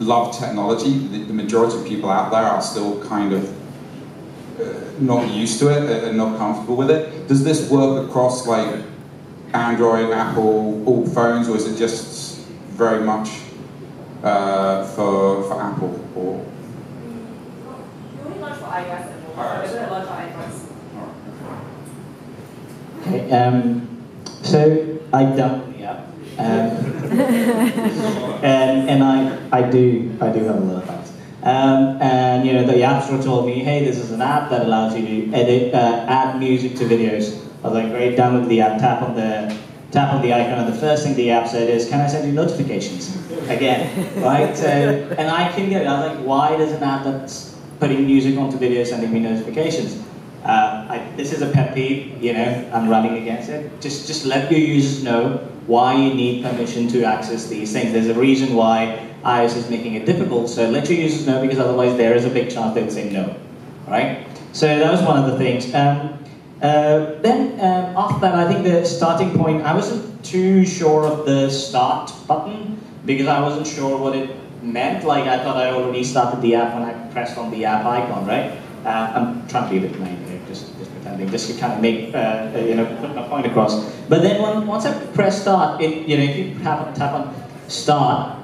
love technology, the, the majority of people out there are still kind of uh, not used to it and not comfortable with it. Does this work across like Android, Apple, all phones, or is it just very much uh, for, for Apple? Or We only launch for iOS at the moment. We're going to launch for iOS. Okay, um, so I downloaded the app, um, and and I I do I do have a lot of fans. Um, and you know the App Store told me, hey, this is an app that allows you to edit, uh, add music to videos. I was like, great, download the app, tap on the tap on the icon, and the first thing the app said is, can I send you notifications? Again, right? So, and I can get it. I was like, why does an app that's putting music onto videos sending me notifications? Uh, I, this is a pet peeve, you know, I'm running against it. Just, just let your users know why you need permission to access these things. There's a reason why iOS is making it difficult, so let your users know because otherwise there is a big chance they'll say no, right? So that was one of the things. Um, uh, then um, after that, I think the starting point, I wasn't too sure of the start button because I wasn't sure what it meant. Like I thought I already started the app when I pressed on the app icon, right? Uh, I'm trying to leave it naive here, just, to kind of make, uh, uh, you know, put my point across. But then when, once I press start, it, you know, if you tap, tap on start,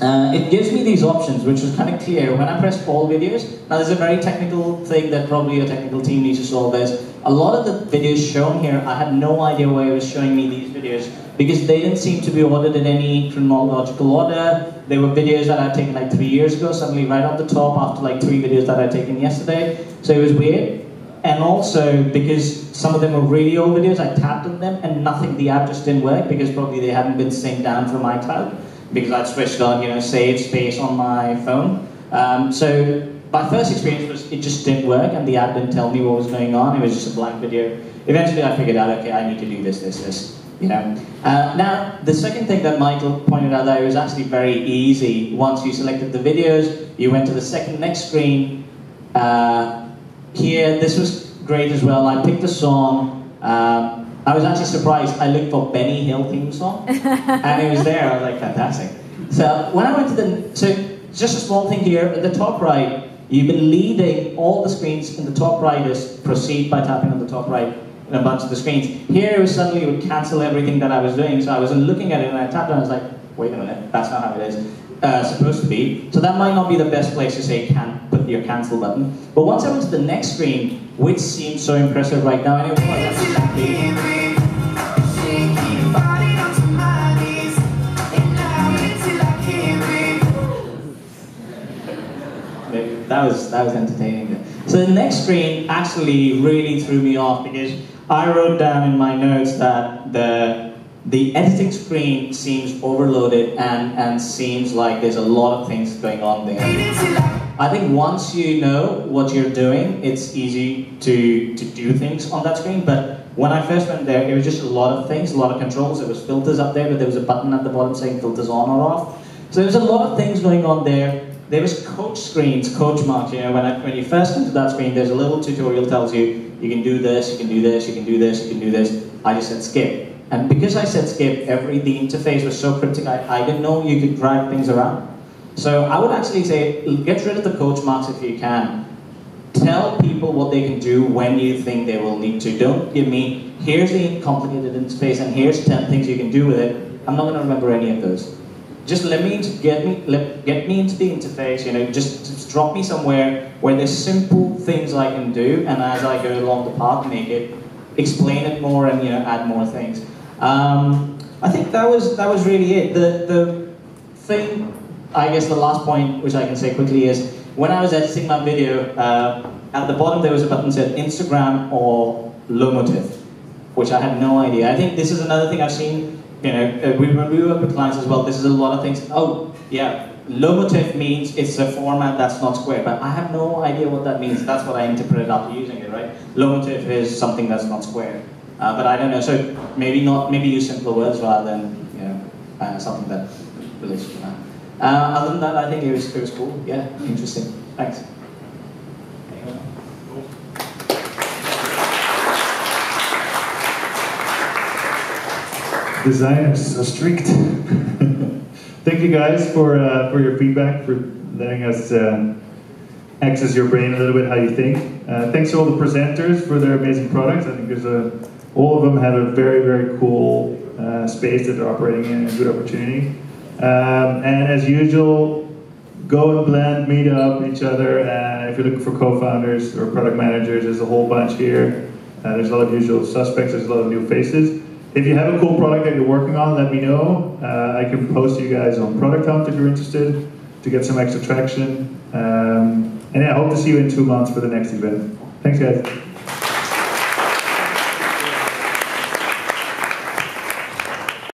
uh, it gives me these options, which was kind of clear when I press all videos. Now, there's a very technical thing that probably your technical team needs to solve. There's a lot of the videos shown here, I had no idea why it was showing me these videos because they didn't seem to be ordered in any chronological order. They were videos that I'd taken like three years ago, suddenly right on the top after like three videos that I'd taken yesterday. So it was weird. And also because some of them were really old videos, I tapped on them and nothing, the app just didn't work because probably they hadn't been synced down from iCloud because I'd switched on, you know, save space on my phone. Um, so my first experience was it just didn't work, and the app didn't tell me what was going on. It was just a blank video. Eventually, I figured out, okay, I need to do this, this, this. You know. Uh, now, the second thing that Michael pointed out there was actually very easy. Once you selected the videos, you went to the second next screen. Uh, here, this was great as well. I picked a song. Um, I was actually surprised. I looked for Benny Hill theme song, and it was there. I was like, fantastic. So when I went to the, so just a small thing here at the top right, you've been leading all the screens in the top right is proceed by tapping on the top right in a bunch of the screens. Here it was suddenly it would cancel everything that I was doing. So I wasn't looking at it and I tapped and I was like, wait a minute, that's not how it is. Uh, supposed to be. So that might not be the best place to say can put your cancel button. But once I went to the next screen, which seems so impressive right now, and it was exactly that was that was entertaining. So the next screen actually really threw me off because I wrote down in my notes that the the editing screen seems overloaded and, and seems like there's a lot of things going on there. I think once you know what you're doing, it's easy to, to do things on that screen. But when I first went there, it was just a lot of things, a lot of controls. There was filters up there, but there was a button at the bottom saying filters on or off. So there was a lot of things going on there. There was coach screens, coach marks. You know, when, I, when you first come to that screen, there's a little tutorial tells you you can do this, you can do this, you can do this, you can do this. I just said skip. And because I said skip, every the interface was so cryptic, I, I didn't know you could drag things around. So I would actually say, get rid of the coach marks if you can. Tell people what they can do when you think they will need to. Don't give me, here's the complicated interface and here's 10 things you can do with it. I'm not going to remember any of those. Just let me get me let, get me into the interface. You know, just, just drop me somewhere where there's simple things I can do, and as I go along the path, make it explain it more and you know add more things. Um, I think that was that was really it. The the thing, I guess, the last point which I can say quickly is when I was editing my video, uh, at the bottom there was a button that said Instagram or Lomotif, which I had no idea. I think this is another thing I've seen. You know, uh, we, when we work with clients as well, this is a lot of things. Oh, yeah, Lomotif means it's a format that's not square, but I have no idea what that means. That's what I interpreted after using it, right? Lomotif is something that's not square. Uh, but I don't know, so maybe not, maybe use simpler words rather than, you know, uh, something that relates to that. Uh, other than that, I think it was, it was cool. Yeah, interesting. Thanks. Designers are strict. Thank you guys for uh, for your feedback, for letting us uh, access your brain a little bit, how you think. Uh, thanks to all the presenters for their amazing products. I think there's a all of them have a very very cool uh, space that they're operating in, a good opportunity. Um, and as usual, go and blend, meet up each other. And if you're looking for co-founders or product managers, there's a whole bunch here. Uh, there's a lot of usual suspects. There's a lot of new faces. If you have a cool product that you're working on, let me know. Uh, I can post you guys on Product Hunt if you're interested to get some extra traction. Um, and yeah, I hope to see you in two months for the next event. Thanks, guys.